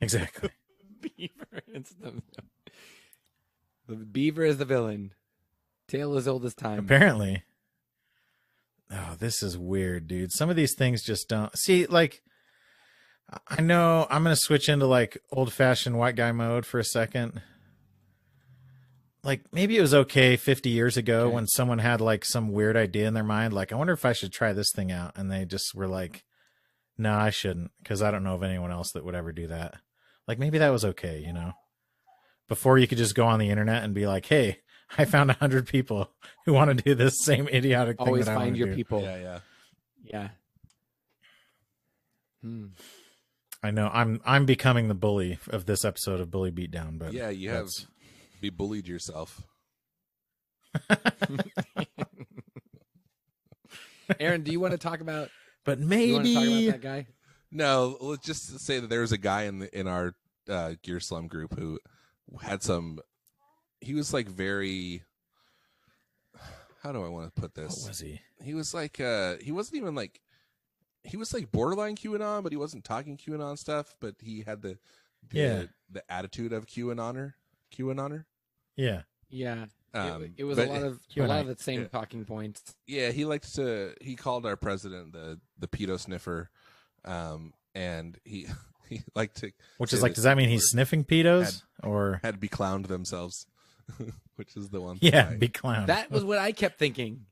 Exactly. (laughs) beaver. It's the, the beaver is the villain. Tale as old as time. Apparently. Oh, this is weird, dude. Some of these things just don't see like I know I'm going to switch into like old-fashioned white guy mode for a second. Like maybe it was okay 50 years ago Okay. when someone had like some weird idea in their mind like I wonder if I should try this thing out and they just were like no, I shouldn't cuz I don't know of anyone else that would ever do that. Like maybe that was okay, you know. Before you could just go on the internet and be like, "Hey, I found a hundred people who want to do this same idiotic thing." Always that find wanna your do. people. Yeah, yeah. Yeah. Hmm. I know. I'm I'm becoming the bully of this episode of Bully Beatdown, but yeah, you have that's- be bullied yourself. (laughs) Aaron, do you want to talk about? But You want to talk maybe about that guy? No, let's just say that there was a guy in the, in our uh, Gear Slum group who had some. He was like very. How do I want to put what this? was he? He was like uh he wasn't even like he was like borderline QAnon, but he wasn't talking QAnon stuff. But he had the, the Yeah. the attitude of QAnoner, QAnoner. Yeah, Yeah. It- Um, it, was a lot of (laughs) a lot I- of the same yeah. talking points. Yeah, he likes to. He called our president the the pedo sniffer, um, and he (laughs) he liked to which is like, does that mean he's sniffing pedos or had be clowned themselves, (laughs) which is the one. yeah, thing I- be clown? That was what I kept thinking.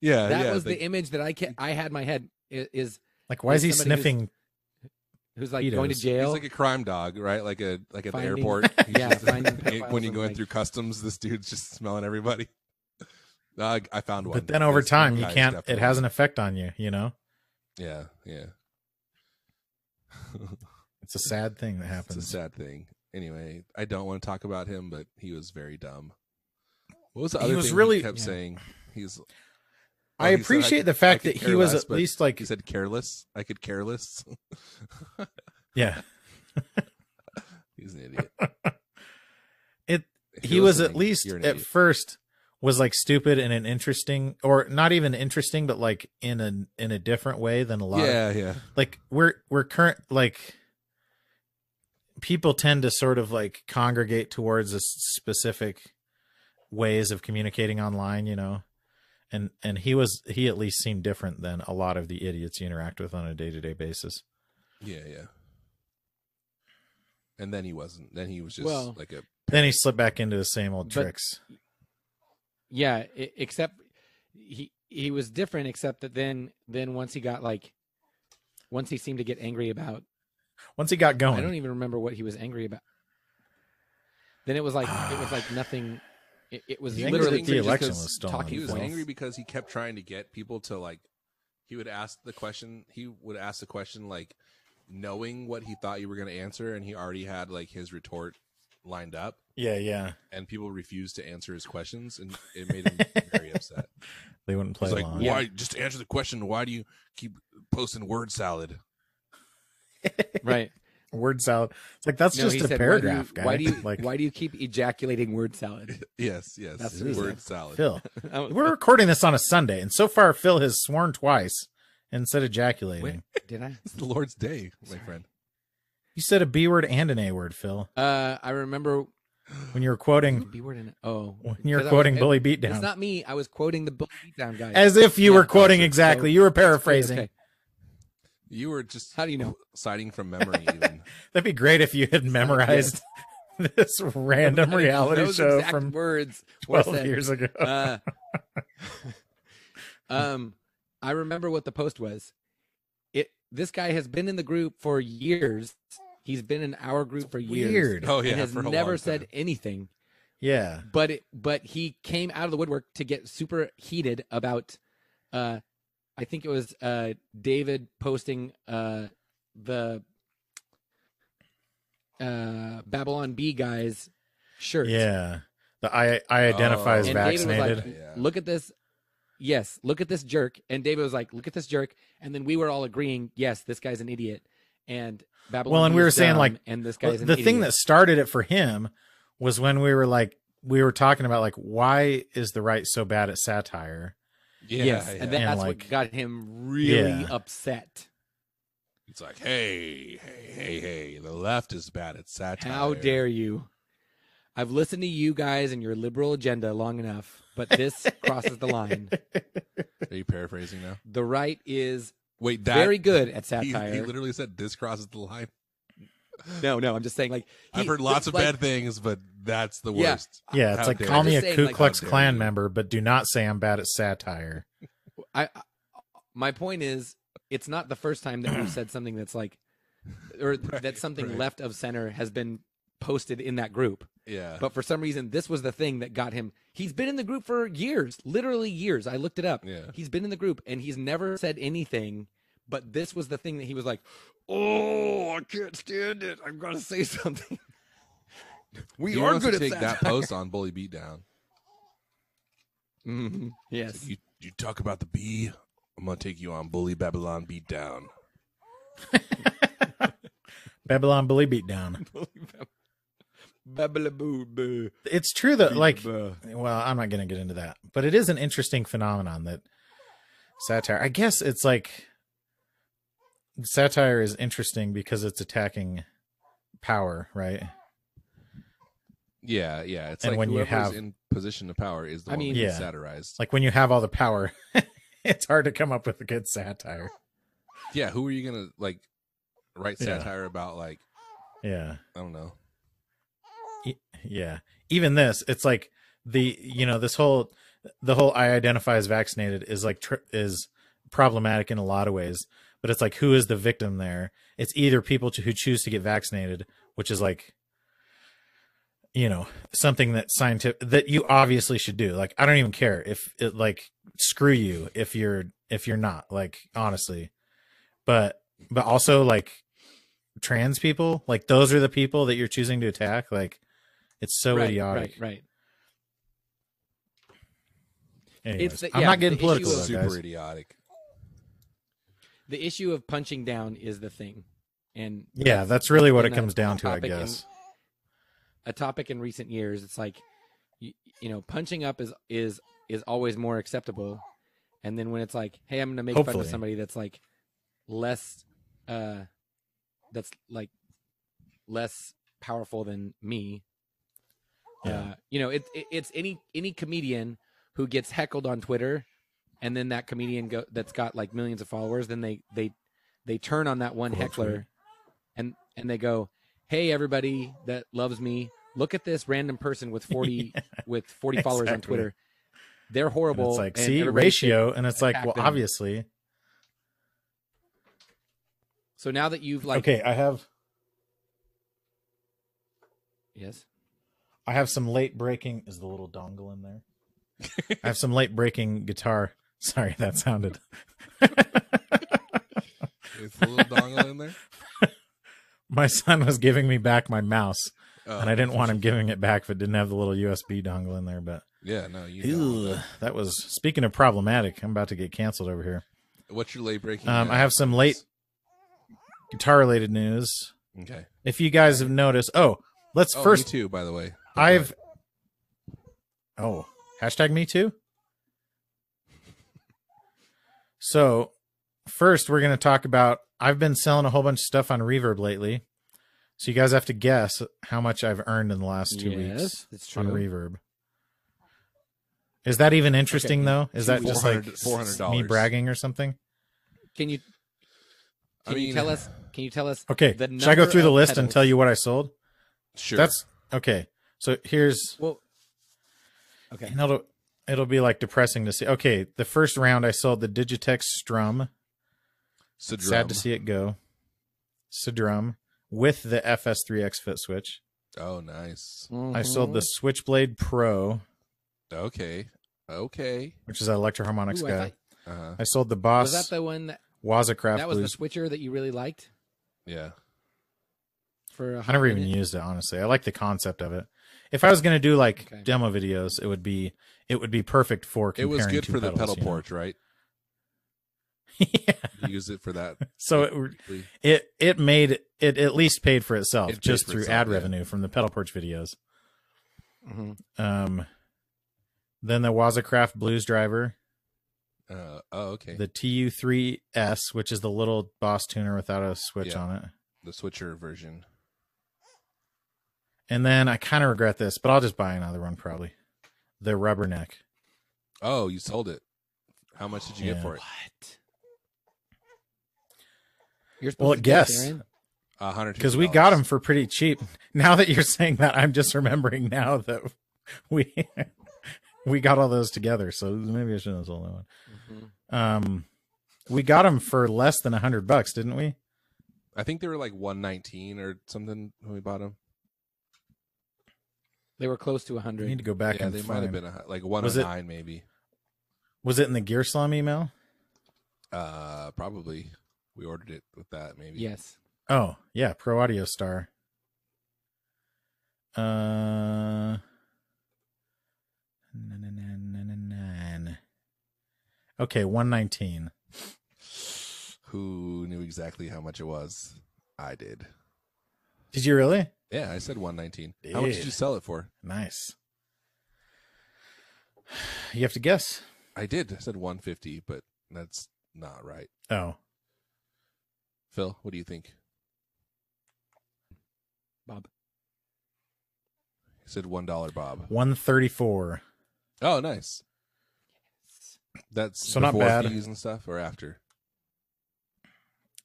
yeah, That yeah, was they- the image that I kept, I had in my head is, is like, why is he sniffing? Who's like going to jail. He's like a crime dog, right? Like a like at Finding- the airport. (laughs) Yeah, just- finding (laughs) when you're and, going like- through customs, this dude's just smelling everybody. (laughs) Uh, I- I found one. But then over This time, you can't. It has an effect on you. You know, Yeah, yeah. it's a sad thing that happens. it's a sad thing. Anyway, I don't want to talk about him, but he was very dumb. What was the other He other was thing really- he kept yeah. saying? He's. I he appreciate could- the fact that he was less, at least like, He said careless. I could careless. (laughs) yeah. (laughs) He's an idiot. (laughs) It If he was at least at idiot. first was like stupid in an interesting or not even interesting but like in a in a different way than a lot of Yeah, yeah. like we're we're current like people tend to sort of like congregate towards a specific ways of communicating online you know and and he was he at least seemed different than a lot of the idiots you interact with on a day-to-day basis Yeah, yeah. And then he wasn't. Then he was just Well- like a then he slipped back into the same old But- tricks yeah, except he he was different. Except that then then once he got like once he seemed to get angry about once he got going I don't even remember what he was angry about. Then it was like it was like (sighs) nothing. It, it was He literally the election because was stolen. he was angry because he kept trying to get people to like he would ask the question he would ask the question like knowing what he thought you were going to answer and he already had like his retort lined up yeah yeah and people refused to answer his questions and it made him (laughs) very upset they wouldn't play he's like along why just answer the question why do you keep posting word salad (laughs) right. Word salad it's like that's No, just a said, paragraph why you, guy Why do you like why do you keep ejaculating word salad? (laughs) yes yes That's what word said. salad phil (laughs) We're recording this on a Sunday, and so far Phil has sworn twice and said ejaculating. Wait, did I? it's the lord's day my Sorry. friend You said a B word and an A word, Phil. Uh, I remember (gasps) When you were quoting, B word in oh when you were 'cause I was- quoting it- Bully It's not me. I was quoting the Bully Beatdown guy. as if you Yeah. were quoting Oh, sure. exactly. So- you were paraphrasing. Okay. You were just How do you know? citing from memory even (laughs) That'd be great if you had memorized (laughs) this random reality Those show from words. twelve said. years ago. Uh, (laughs) um, I remember what the post was. It. This guy has been in the group for years. He's been in our group for years. Weird. oh yeah and has for a never long said time. anything. Yeah. but it, but he came out of the woodwork to get super heated about uh I think it was uh David posting uh the uh Babylon Bee guys shirt. Yeah. The I I identify Oh. as And David was like, vaccinated. Yeah. Look at this. Yes, look at this jerk. And David was like, look at this jerk. And then we were all agreeing, yes, this guy's an idiot. And Babylon Well, and we were saying, dumb, like, and this Well, guy's an the idiot. thing that started it for him was when we were like we were talking about like why is the right so bad at satire? Yeah, yes, yeah. and that, And, that's like- what got him really Yeah. upset. it's like, hey, hey, hey, hey, the left is bad at satire. How dare you? I've listened to you guys and your liberal agenda long enough, but this (laughs) crosses the line. Are you paraphrasing now? The right is Wait, that very good at (laughs) He, satire. he literally said this crosses the line. (laughs) no, no, I'm just saying like he- I've heard lots of like, bad things, but that's the Yeah. worst. Yeah, it's How like dare call you. me a saying, Ku like, Klux how dare Klan you. member, but do not say I'm bad at satire. I, I my point is it's not the first time that we've said something that's like or (clears throat) Right, that something right. left of center has been posted in that group. Yeah, But for some reason this was the thing that got him he's been in the group for years, literally years. I looked it up. yeah. He's been in the group and he's never said anything, but this was the thing that he was like, "Oh, I can't stand it. I've got to say something." (laughs) we he are wants good to at take satire. that post on Bully Beatdown. Mhm. Yes. You you talk about the bee. I'm gonna take you on Bully Babylon Beatdown. (laughs) Babylon Bully Beatdown. (laughs) Babbalaboo. It's true that like well, I'm not going to get into that, but it is an interesting phenomenon that satire. I guess it's like satire is interesting because it's attacking power, right? Yeah, yeah. It's And like when you whoever's have- in position of power is the I one mean- being Yeah. satirized. Like when you have all the power, (laughs) it's hard to come up with a good satire. yeah, who are you gonna like write Yeah. satire about? Like Yeah. I don't know. E- yeah even this it's like the you know this whole the whole i identify as vaccinated is like tr- is problematic in a lot of ways but it's like who is the victim there? It's either people to, who choose to get vaccinated which is like you know something that scientific that you obviously should do. Like i don't even care if it like screw you if you're if you're not like honestly. But but also like trans people like those are the people that you're choosing to attack? Like it's so right, idiotic. Right, right. Anyways, It's the- i'm not getting political though, Super guys idiotic. The issue of punching down is the thing, and yeah that's really what it been a comes down to i topic in- guess a topic in recent years. It's like, you, you know, punching up is is is always more acceptable, and then when it's like, hey, I'm going to make fun of somebody that's like less, uh, that's like less powerful than me. Yeah. Uh, you know, it, it it's any any comedian who gets heckled on Twitter, and then that comedian go, that's got like millions of followers, then they they they turn on that one heckler, and and they go, "Hey, everybody that loves me, look at this random person with forty (laughs) with forty followers on. Twitter. They're And horrible. it's like and see ratio and it's like well them. obviously So now that you've like, okay i have yes, i have some late breaking is the little dongle in there i have some late breaking guitar sorry that sounded It's a little dongle in there. (laughs) my son was giving me back my mouse Oh, and i didn't want him giving it back if it didn't have the little usb dongle in there but Yeah, no, you. Ew, that was speaking of problematic i'm about to get canceled over here What's your late breaking? Um, uh, I have some late guitar related news Okay. if you guys have noticed oh let's Oh, first me too. By the way, I've oh hashtag me too. So first we're gonna talk about I've been selling a whole bunch of stuff on Reverb lately. So you guys have to guess how much I've earned in the last two weeks yes, it's true. on Reverb. Is that even interesting Okay. though? Is that just like $400 me bragging or something? Can you? I Can you tell us? Can you tell us? Okay. The Should I go through the of list and tell you what I sold? Sure. That's okay. So here's Well, okay. And it'll it'll be like depressing to see. Okay, the first round I sold the DigiTech SDRUM. Sadrum. Sad to see it go. Sadrum with the FS3X footswitch. Oh, nice. I sold the. Switchblade Pro, Okay. Okay. which is an Electro-Harmonix Ooh, I guy. thought- Uh-huh. I sold the Boss was that the one that, Waza Craft that was the switcher that you really liked Yeah. for a I never hot even minute? used it honestly. I like the concept of it. If I was going to do like Okay. demo videos, it would be it would be perfect for It was good for the pedal you know? porch, right? (laughs) yeah. Use it for that. (laughs) So it it it made it at least paid for itself It just for through itself, ad yeah. revenue from the pedal porch videos. Mhm. Um, then the Waza Craft Blues Driver, Uh, oh, okay. the TU3S, which is the little Boss tuner without a switch Yeah. on it. the switcher version. And then I kind of regret this, but I'll just buy another one probably. The Rubberneck. Oh, you sold it. How much did you Yeah. get for it? What? You're Well, to guess, guess. A hundred. because we got them for pretty cheap. (laughs) Now that you're saying that, I'm just remembering now that (laughs) we we got all those together. So maybe I shouldn't have sold that one. Mhm. Um, we got them for less than a hundred bucks, didn't we? I think they were like one nineteen or something when we bought them. They were close to We 100. need to go back yeah, and they might have been a, like one Was oh it- maybe. Was it in the Gear Slum email? Uh, probably. We ordered it with that maybe. Yes. Oh yeah, Pro Audio Star. Uh. Okay, one nineteen. Who knew exactly how much it was? I did. Did you really? Yeah, I said one nineteen. How much did Did. you sell it for? Nice. You have to guess. I did. I said one fifty, but that's not right. Oh, Phil, what do you think? Bob. He said one dollar, Bob. one thirty-four. Oh, nice. That's So not bad. fees and stuff, or after.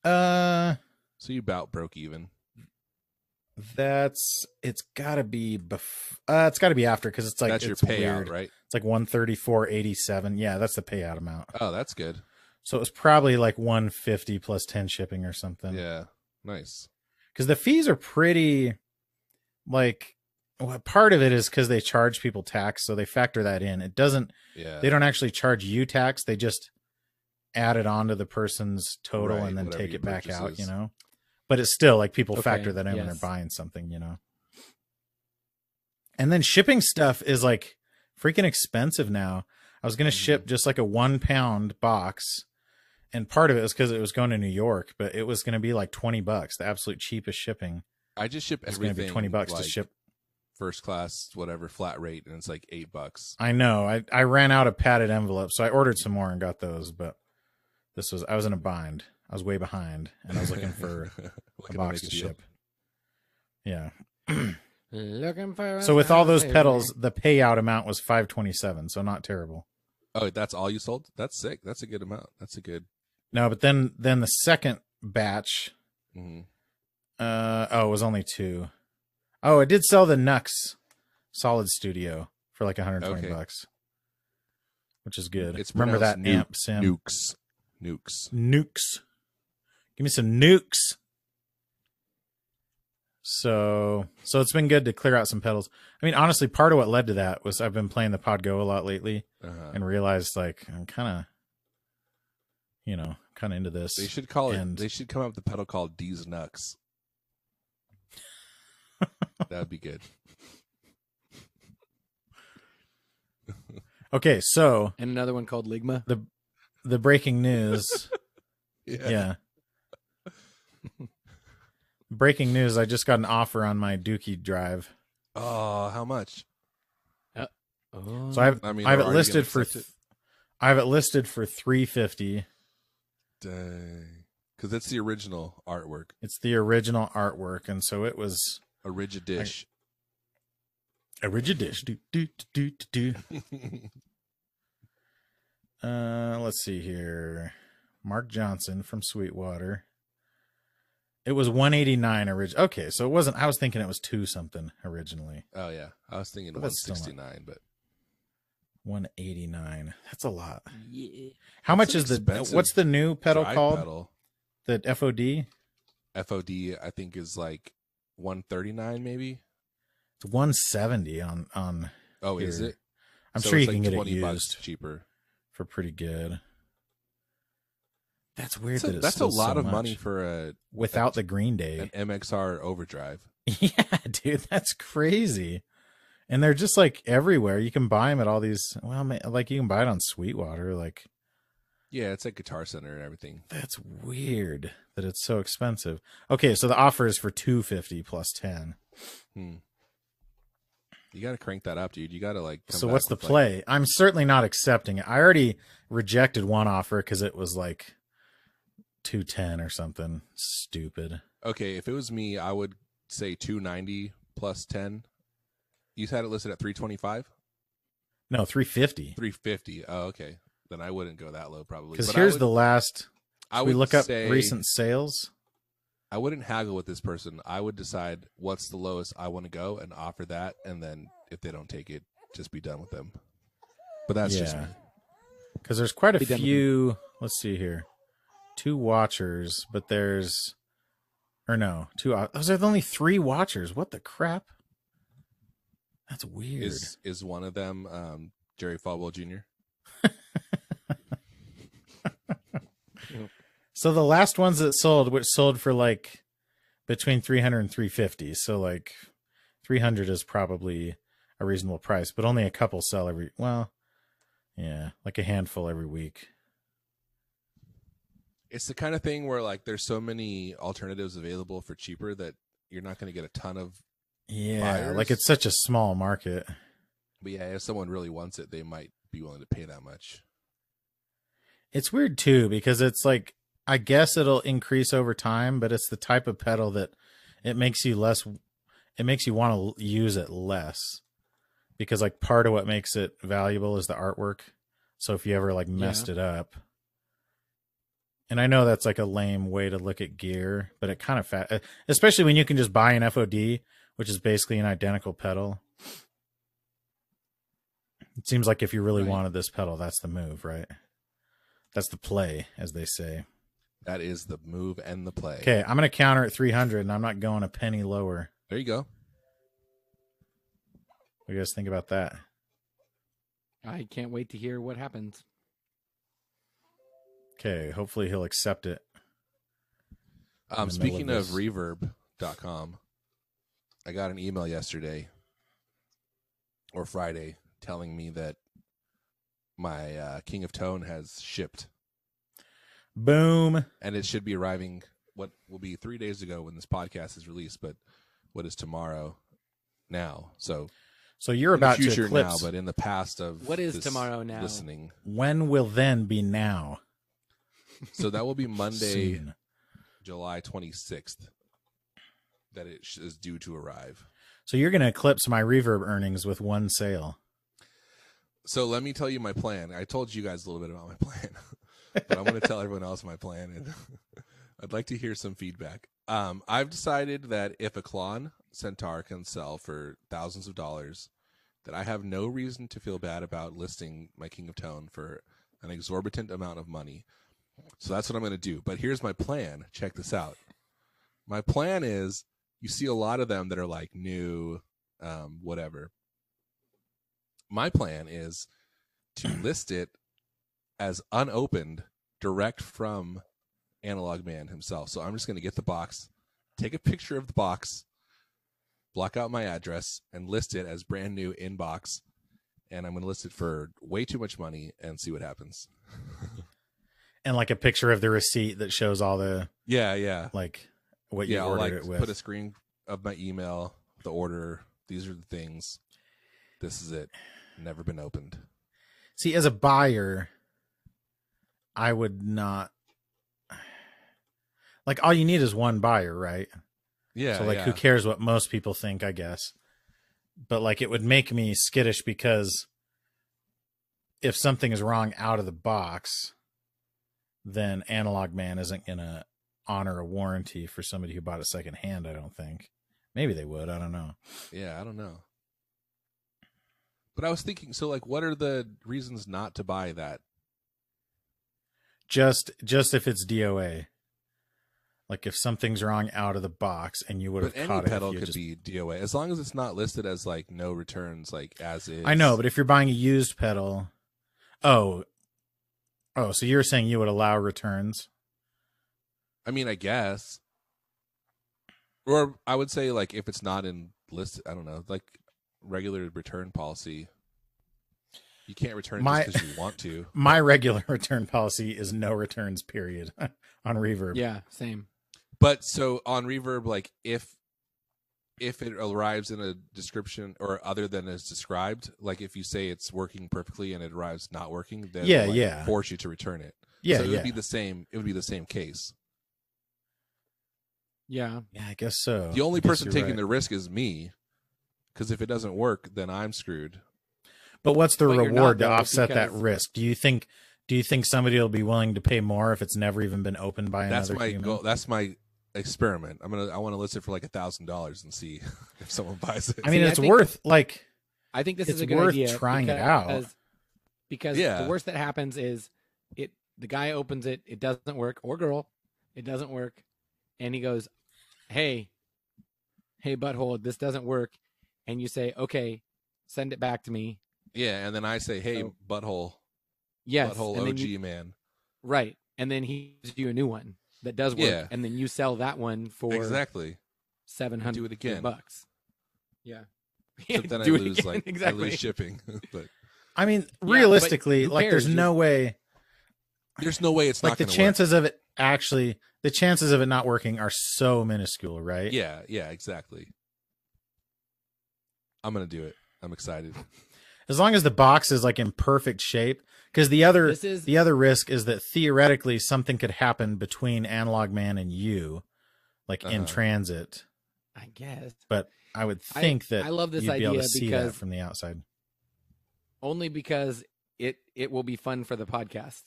Uh, So you about broke even. That's it's got to be. Bef- uh, it's got to be after because it's like that's your payout, weird. right? It's like one thirty-four eighty-seven. Yeah, that's the payout amount. Oh, that's good. So it was probably like one fifty plus ten shipping or something. Yeah, nice. because the fees are pretty like well, part of it is because they charge people tax so they factor that in it doesn't Yeah, they don't actually charge you tax they just add it onto the person's total Right, and then take it back out you know but it's still like people Okay, factor that in when they're buying something you know and then shipping stuff is like freaking expensive now i was going to Mhm. ship just like a one pound box and part of it was because it was going to new york but it was going to be like 20 bucks the absolute cheapest shipping I just ship it's gonna be 20 bucks like, to ship first class, whatever flat rate, and it's like eight bucks. I know. I I ran out of padded envelopes, so I ordered some more and got those. But this was I was in a bind. I was way behind, and I was looking for (laughs) a Looking to box make to a deal. ship. Yeah. (clears throat) Looking for. So with all those salary. pedals, the payout amount was five twenty seven. So not terrible. Oh, that's all you sold? That's sick. That's a good amount. That's a good. No, but then then the second batch, hmm uh oh, it was only two. Oh, I did sell the Nux Solid Studio for like one hundred twenty Okay. bucks, which is good. It's Remember that pronounced amp sim? Nukes, nukes. nukes. Give me some nukes. So, so it's been good to clear out some pedals. I mean, honestly, part of what led to that was I've been playing the Pod Go a lot lately Uh-huh. and realized like I'm kind of, you know, kind of into this. They should call it. They should come up with a pedal called D's Nux. (laughs) That'd be good. Okay, so And another one called Ligma. The the breaking news. (laughs) Yeah. yeah. (laughs) breaking news. I just got an offer on my Dookie drive. Oh, how much? Oh. So I have I mean, I have it listed for accept it? I have it listed for 350. Dang. Because it's the original artwork, It's the original artwork and so it was a rigid dish. a rigid dish. Do, do, do, do, do. (laughs) Uh, let's see here. Mark Johnson from Sweetwater. It was 189 original. Okay, so it wasn't. I was thinking it was two something originally. oh yeah, I was thinking But one that's still not- sixty nine, but 189. That's a lot. Yeah. How That's much is the? What's the new pedal called? pedal. The FOD. FOD I think is like one thirty nine maybe. It's 170 on on. Oh, is it? I'm So sure it's you can like get it 20 bucks used cheaper. for pretty good. That's weird. That's a, that it's that's a lot so of money for a without the Green Day. an MXR overdrive. (laughs) Yeah, dude, that's crazy. And they're just like everywhere. You can buy them at all these. Well, like you can buy it on Sweetwater. Like Yeah, it's like Guitar Center and everything. that's weird that it's so expensive. Okay, so the offer is for two fifty plus ten. Hmm. You got to crank that up, dude. You got to like. So what's the like- play? I'm certainly not accepting it. I already rejected one offer because it was like two ten or something stupid. okay, if it was me, I would say two ninety plus ten. You had it listed at three twenty five, No, three fifty. three fifty. Oh, okay. Then I wouldn't go that low, probably. I here's would- the last. I we would look up recent sales. I wouldn't haggle with this person. I would decide what's the lowest I want to go and offer that, and then if they don't take it, just be done with them. But that's just me. Yeah. Because there's quite a few. Let's see here. Two watchers, but there's. Or no, two. au- Those are the only three watchers. What the crap? That's weird. Is is one of them um, Jerry Falwell Jr.? (laughs) So the last ones that sold, which sold for like between 300 and 350. So like 300 is probably a reasonable price, but only a couple sell every, well, yeah, like a handful every week. It's the kind of thing where like there's so many alternatives available for cheaper that you're not going to get a ton of. Yeah. Buyers? Like it's such a small market. But yeah, if someone really wants it, they might be willing to pay that much. It's weird too because it's like I guess it'll increase over time, but it's the type of pedal that it makes you less it makes you want to use it less. Because like part of what makes it valuable is the artwork. So if you ever like messed it up. And I know that's like a lame way to look at gear, but it kind of fat uh, especially when you can just buy an FOD, which is basically an identical pedal. It seems like if you really Right. wanted this pedal, that's the move, right? That's the play, as they say. That is the move and the play. Okay, I'm going to counter at 300, and I'm not going a penny lower. There you go. What do you guys think about that? I can't wait to hear what happens. Okay, hopefully he'll accept it. Um, the speaking of of, this. reverb.com, I got an email yesterday or Friday telling me that my uh, King of Tone has shipped Boom. and it should be arriving what will be three days ago when this podcast is released, but what is tomorrow now? So So you're in the about to future now, but in the past of What is this tomorrow now? Listening, when will then be now? So that will be Monday, Soon. July twenty sixth, that it is due to arrive. So you're going to eclipse my reverb earnings with one sale. So let me tell you my plan. I told you guys a little bit about my (laughs) plan, but I'm going to tell everyone else my plan, and (laughs) I'd like to hear some feedback. Um, I've decided that if a Klon Centaur can sell for thousands of dollars, that I have no reason to feel bad about listing my King of Tone for an exorbitant amount of money. So that's what I'm going to do. But here's my plan. Check this out. My plan is you see a lot of them that are like new, um, whatever. My plan is to (clears throat) list it as unopened direct from Analog Man himself. So I'm just going to get the box, take a picture of the box, block out my address, and list it as brand new inbox. And I'm going to list it for way too much money and see what happens. (laughs) And like a picture of the receipt that shows all the, Yeah, yeah. like, what you yeah, I'll ordered like it with. put a screen of my email, the order. These are the things. This is it. Never been opened. See, as a buyer, I would not. Like, all you need is one buyer, right? Yeah. so, like, yeah. who cares what most people think, I guess. But, like, it would make me skittish because if something is wrong out of the box, then Analog Man isn't going to honor a warranty for somebody who bought it secondhand, I don't think. Maybe they would. I don't know. Yeah, I don't know. But I was thinking, so like, what are the reasons not to buy that? Just just if it's DOA. Like if something's wrong out of the box and you would But have any caught it. if pedal could just- be DOA as long as it's not listed as like no returns, like as is. I know, but if you're buying a used pedal, oh, oh, so you're saying you would allow returns? I mean, I guess, or I would say like if it's not in list, I don't know, like regular return policy, you can't return My- just because you want to. (laughs) My regular (laughs) return policy is no returns. Period. (laughs) on Reverb. Yeah, same. But so on Reverb, like if if it arrives in a description or other than as described, like if you say it's working perfectly and it arrives not working, then Yeah, like, yeah. force you to return it. yeah, so it yeah. would be the same. It would be the same case. Yeah. yeah, I guess so. The only person taking right. the risk is me, because if it doesn't work, then I'm screwed. But what's the But reward to though, offset that risk? Do you think? Do you think somebody will be willing to pay more if it's never even been opened by That's another my human? goal. That's my experiment. I'm gonna. I want to list it for like a thousand dollars and see (laughs) if someone buys it. I mean, See, I it's think- worth like I think this It's is a good worth idea. trying it out. Because Yeah. the worst that happens is it the guy opens it, it doesn't work, or girl, it doesn't work, and he goes, Hey, hey butthole, this doesn't work. And you say, Okay, send it back to me. yeah, and then I say, "Hey, So- butthole, Yes. butthole and then OG you- man." right. And then he gives you a new one that does work. Yeah. And then you sell that one for Exactly. seven hundred Do it again. bucks. Yeah. Except then (laughs) I Do it lose again, like (laughs) exactly. I lose shipping. (laughs) but I mean, realistically, who like there's cares? no way there's no way it's like not the gonna chances of it actually the chances of it not working are so minuscule, right? Yeah, yeah, exactly. I'm gonna do it. I'm excited. As long as the box is like in perfect shape because the other is the other risk is that theoretically something could happen between Analog Man and you like in Uh-huh. transit, I guess. but I would I- think that I love this you'd be able idea to see that because from the outside. only because it it will be fun for the podcast.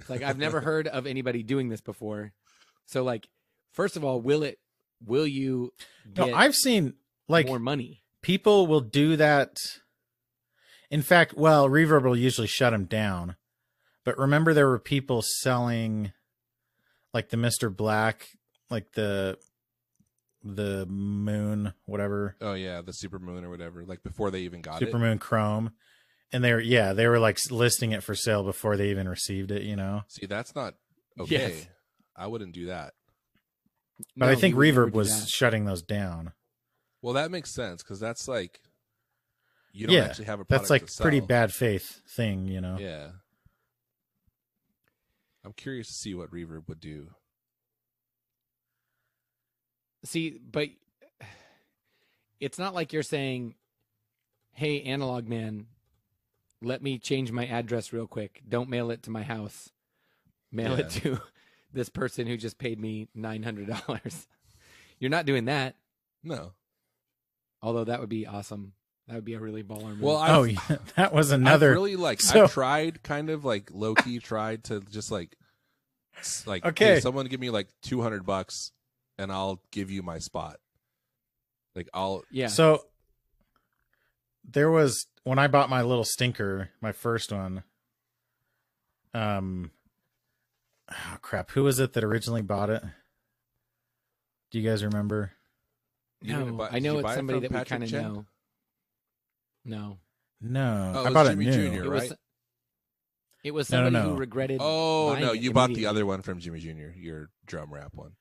It's like I've never (laughs) heard of anybody doing this before. So like first of all, will it will you No, I've seen like more money? people will do that. In fact, well, Reverb will usually shut them down. But remember, there were people selling like the Mr. Black, like the the Moon, whatever, Oh yeah, the super moon or whatever. Like before they even got it. Supermoon Chrome, and they were yeah, they were like listing it for sale before they even received it. You know, See, that's not okay. Yes. I wouldn't do that. but No, I think you Reverb was that. shutting those down. Well, that makes sense because that's like you don't Yeah, actually have a product That's like to pretty bad faith thing, you know. Yeah. I'm curious to see what Reverb would do. See, but it's not like you're saying, "Hey, analog man, let me change my address real quick. Don't mail it to my house. Mail it to (laughs) this person who just paid me nine hundred dollars." (laughs) You're not doing that, No. although that would be awesome. That would be a really baller move. Well, I've, oh, yeah, (laughs) that was another. I've really like (laughs) so- I've tried kind of like low key tried to just like like Okay. hey, someone give me like 200 bucks and I'll give you my spot. Like I'll yeah. So there was when I bought my little stinker, my first one. Um, oh, crap. Who was it that originally bought it? Do you guys remember? No, buy- I know it's somebody from that we kind of know. No, No, Oh, I it bought Jimmy it new. Jr., it was right? it was No, no, somebody no. who regretted. Oh buying no, it you bought the other one from Jimmy Jr., your drum rap one.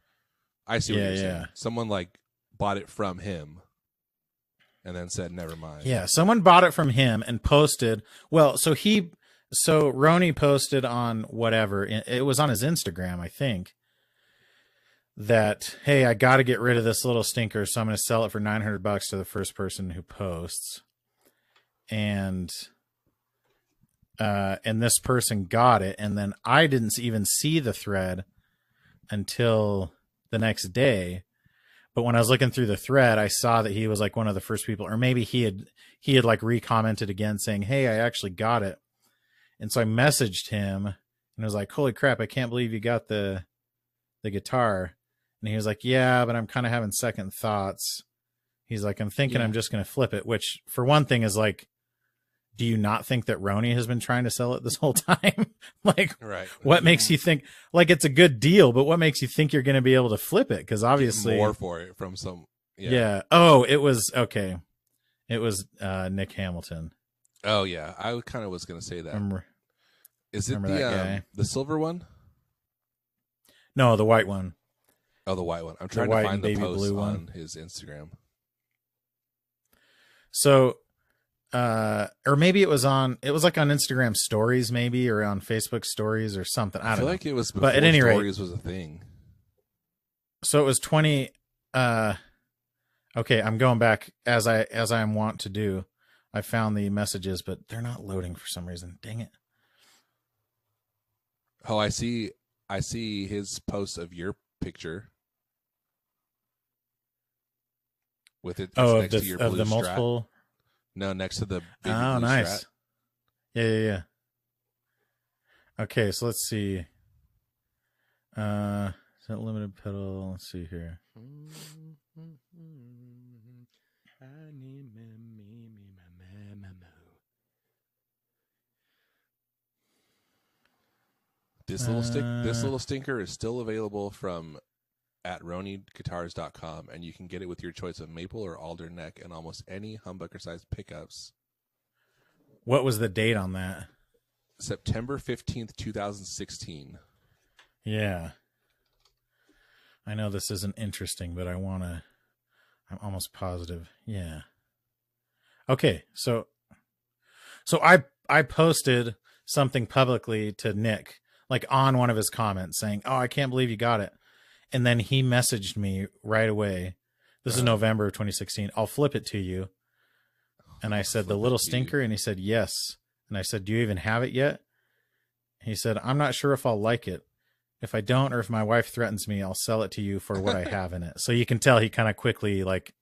I see what Yeah, you're saying. yeah. Someone like bought it from him and then said never mind. Yeah, someone bought it from him and posted. Well, so he, so Roni posted on whatever. It it was on his Instagram, I think. That hey, I got to get rid of this little stinker, so I'm going to sell it for nine hundred bucks to the first person who posts. And, uh, and this person got it, and then I didn't even see the thread until the next day but when I was looking through the thread, I saw that he was like one of the first people, or maybe he had he had like recommented again saying, "Hey, I actually got it," and so I messaged him and I was like, "Holy crap, I can't believe you got the the guitar," and he was like, "Yeah, but I'm kind of having second thoughts." He's like, "I'm thinking Yeah. I'm just gonna flip it," which for one thing is like do you not think that Roni has been trying to sell it this whole (laughs) time? (laughs) like, Right. what makes you think like it's a good deal, but what makes you think you're going to be able to flip it? Because Get obviously, more for it from some. yeah. Yeah. Oh, it was okay. It was uh, Nick Hamilton. Oh yeah. I kind of was gonna say that. Remember? Is it the um, the silver one? No, the white one. Oh, the white one. I'm trying to find the post blue one. on his Instagram. So, uh, or maybe it was on. It was like on Instagram stories, maybe, or on Facebook stories, or something. I I, don't feel know. like it was before But at any rate- stories was a thing. so it was 20 uh okay i'm going back as i as i am wont to do i found the messages but they're not loading for some reason dang it Oh, I see. I see his post of your picture with it. it's oh of next to the your of blue the multiple No, next to the. oh nice strat. yeah yeah yeah okay so let's see uh is that limited pedal let's see here This little stick. This Uh, little stinker is still available from at RoniGuitars.com, and you can get it with your choice of maple or alder neck and almost any humbucker sized pickups. what was the date on that? September fifteenth, two thousand sixteen. yeah. I know this isn't interesting but i want to i'm almost positive. Yeah. Okay so so i i posted something publicly to nick like on one of his comments saying oh i can't believe you got it and then he messaged me right away. This is november of 2016 i'll flip it to you. And i said the little stinker? and he said yes. And i said do you even have it yet? He said i'm not sure if i'll like it. If i don't or if my wife threatens me i'll sell it to you for what i (laughs) have in it. So you can tell he kind of quickly like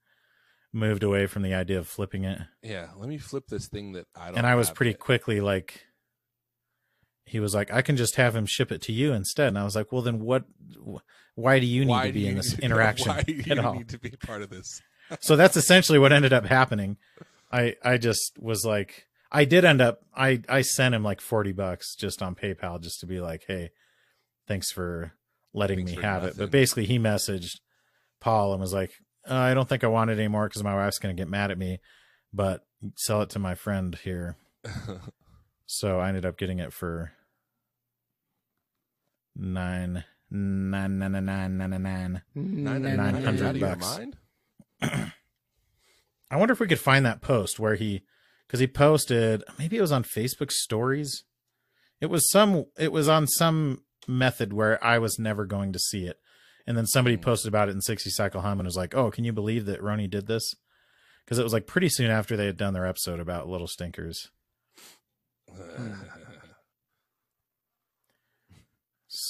moved away from the idea of flipping it. Yeah, let me flip this thing that I don't. and I was pretty yet. quickly like, he was like, I can just have him ship it to you instead. And I was like, well, then what? wh- Why do you need Why to be in this (laughs) interaction Why do you at all? need to be part of this? (laughs) so that's essentially what ended up happening. I I just was like, I did end up. I I sent him like forty bucks just on PayPal just to be like, hey, thanks for letting Thanks me for have it. But basically, he messaged Paul and was like, uh, I don't think I want it anymore because my wife's gonna get mad at me, but sell it to my friend here. (laughs) So I ended up getting it for nine nine nine nine nine nine nine. Nine- Nine Are you hundred out of your bucks. (clears throat) I wonder if we could find that post where he, because he posted, maybe it was on Facebook Stories. It was some, it was on some method where I was never going to see it, and then somebody Hmm. posted about it in sixty cycle hum and was like, "Oh, can you believe that Roni did this?" Because it was like pretty soon after they had done their episode about little stinkers.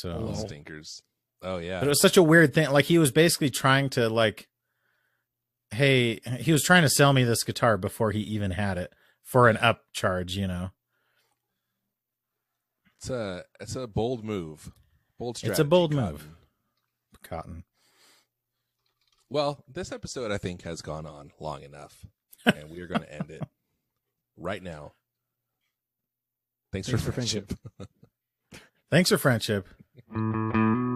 So Little stinkers. Oh yeah. But it was such a weird thing. Like he was basically trying to like, hey, he was trying to sell me this guitar before he even had it for an upcharge, you know. It's a it's a bold move. Bold strategy. It's a bold Cotton. move. Cotton. Well, this episode I think has gone on long enough, and we are going to end it (laughs) right now. Thanks, Thanks for for friendship. friendship. (laughs) Thanks for friendship. Música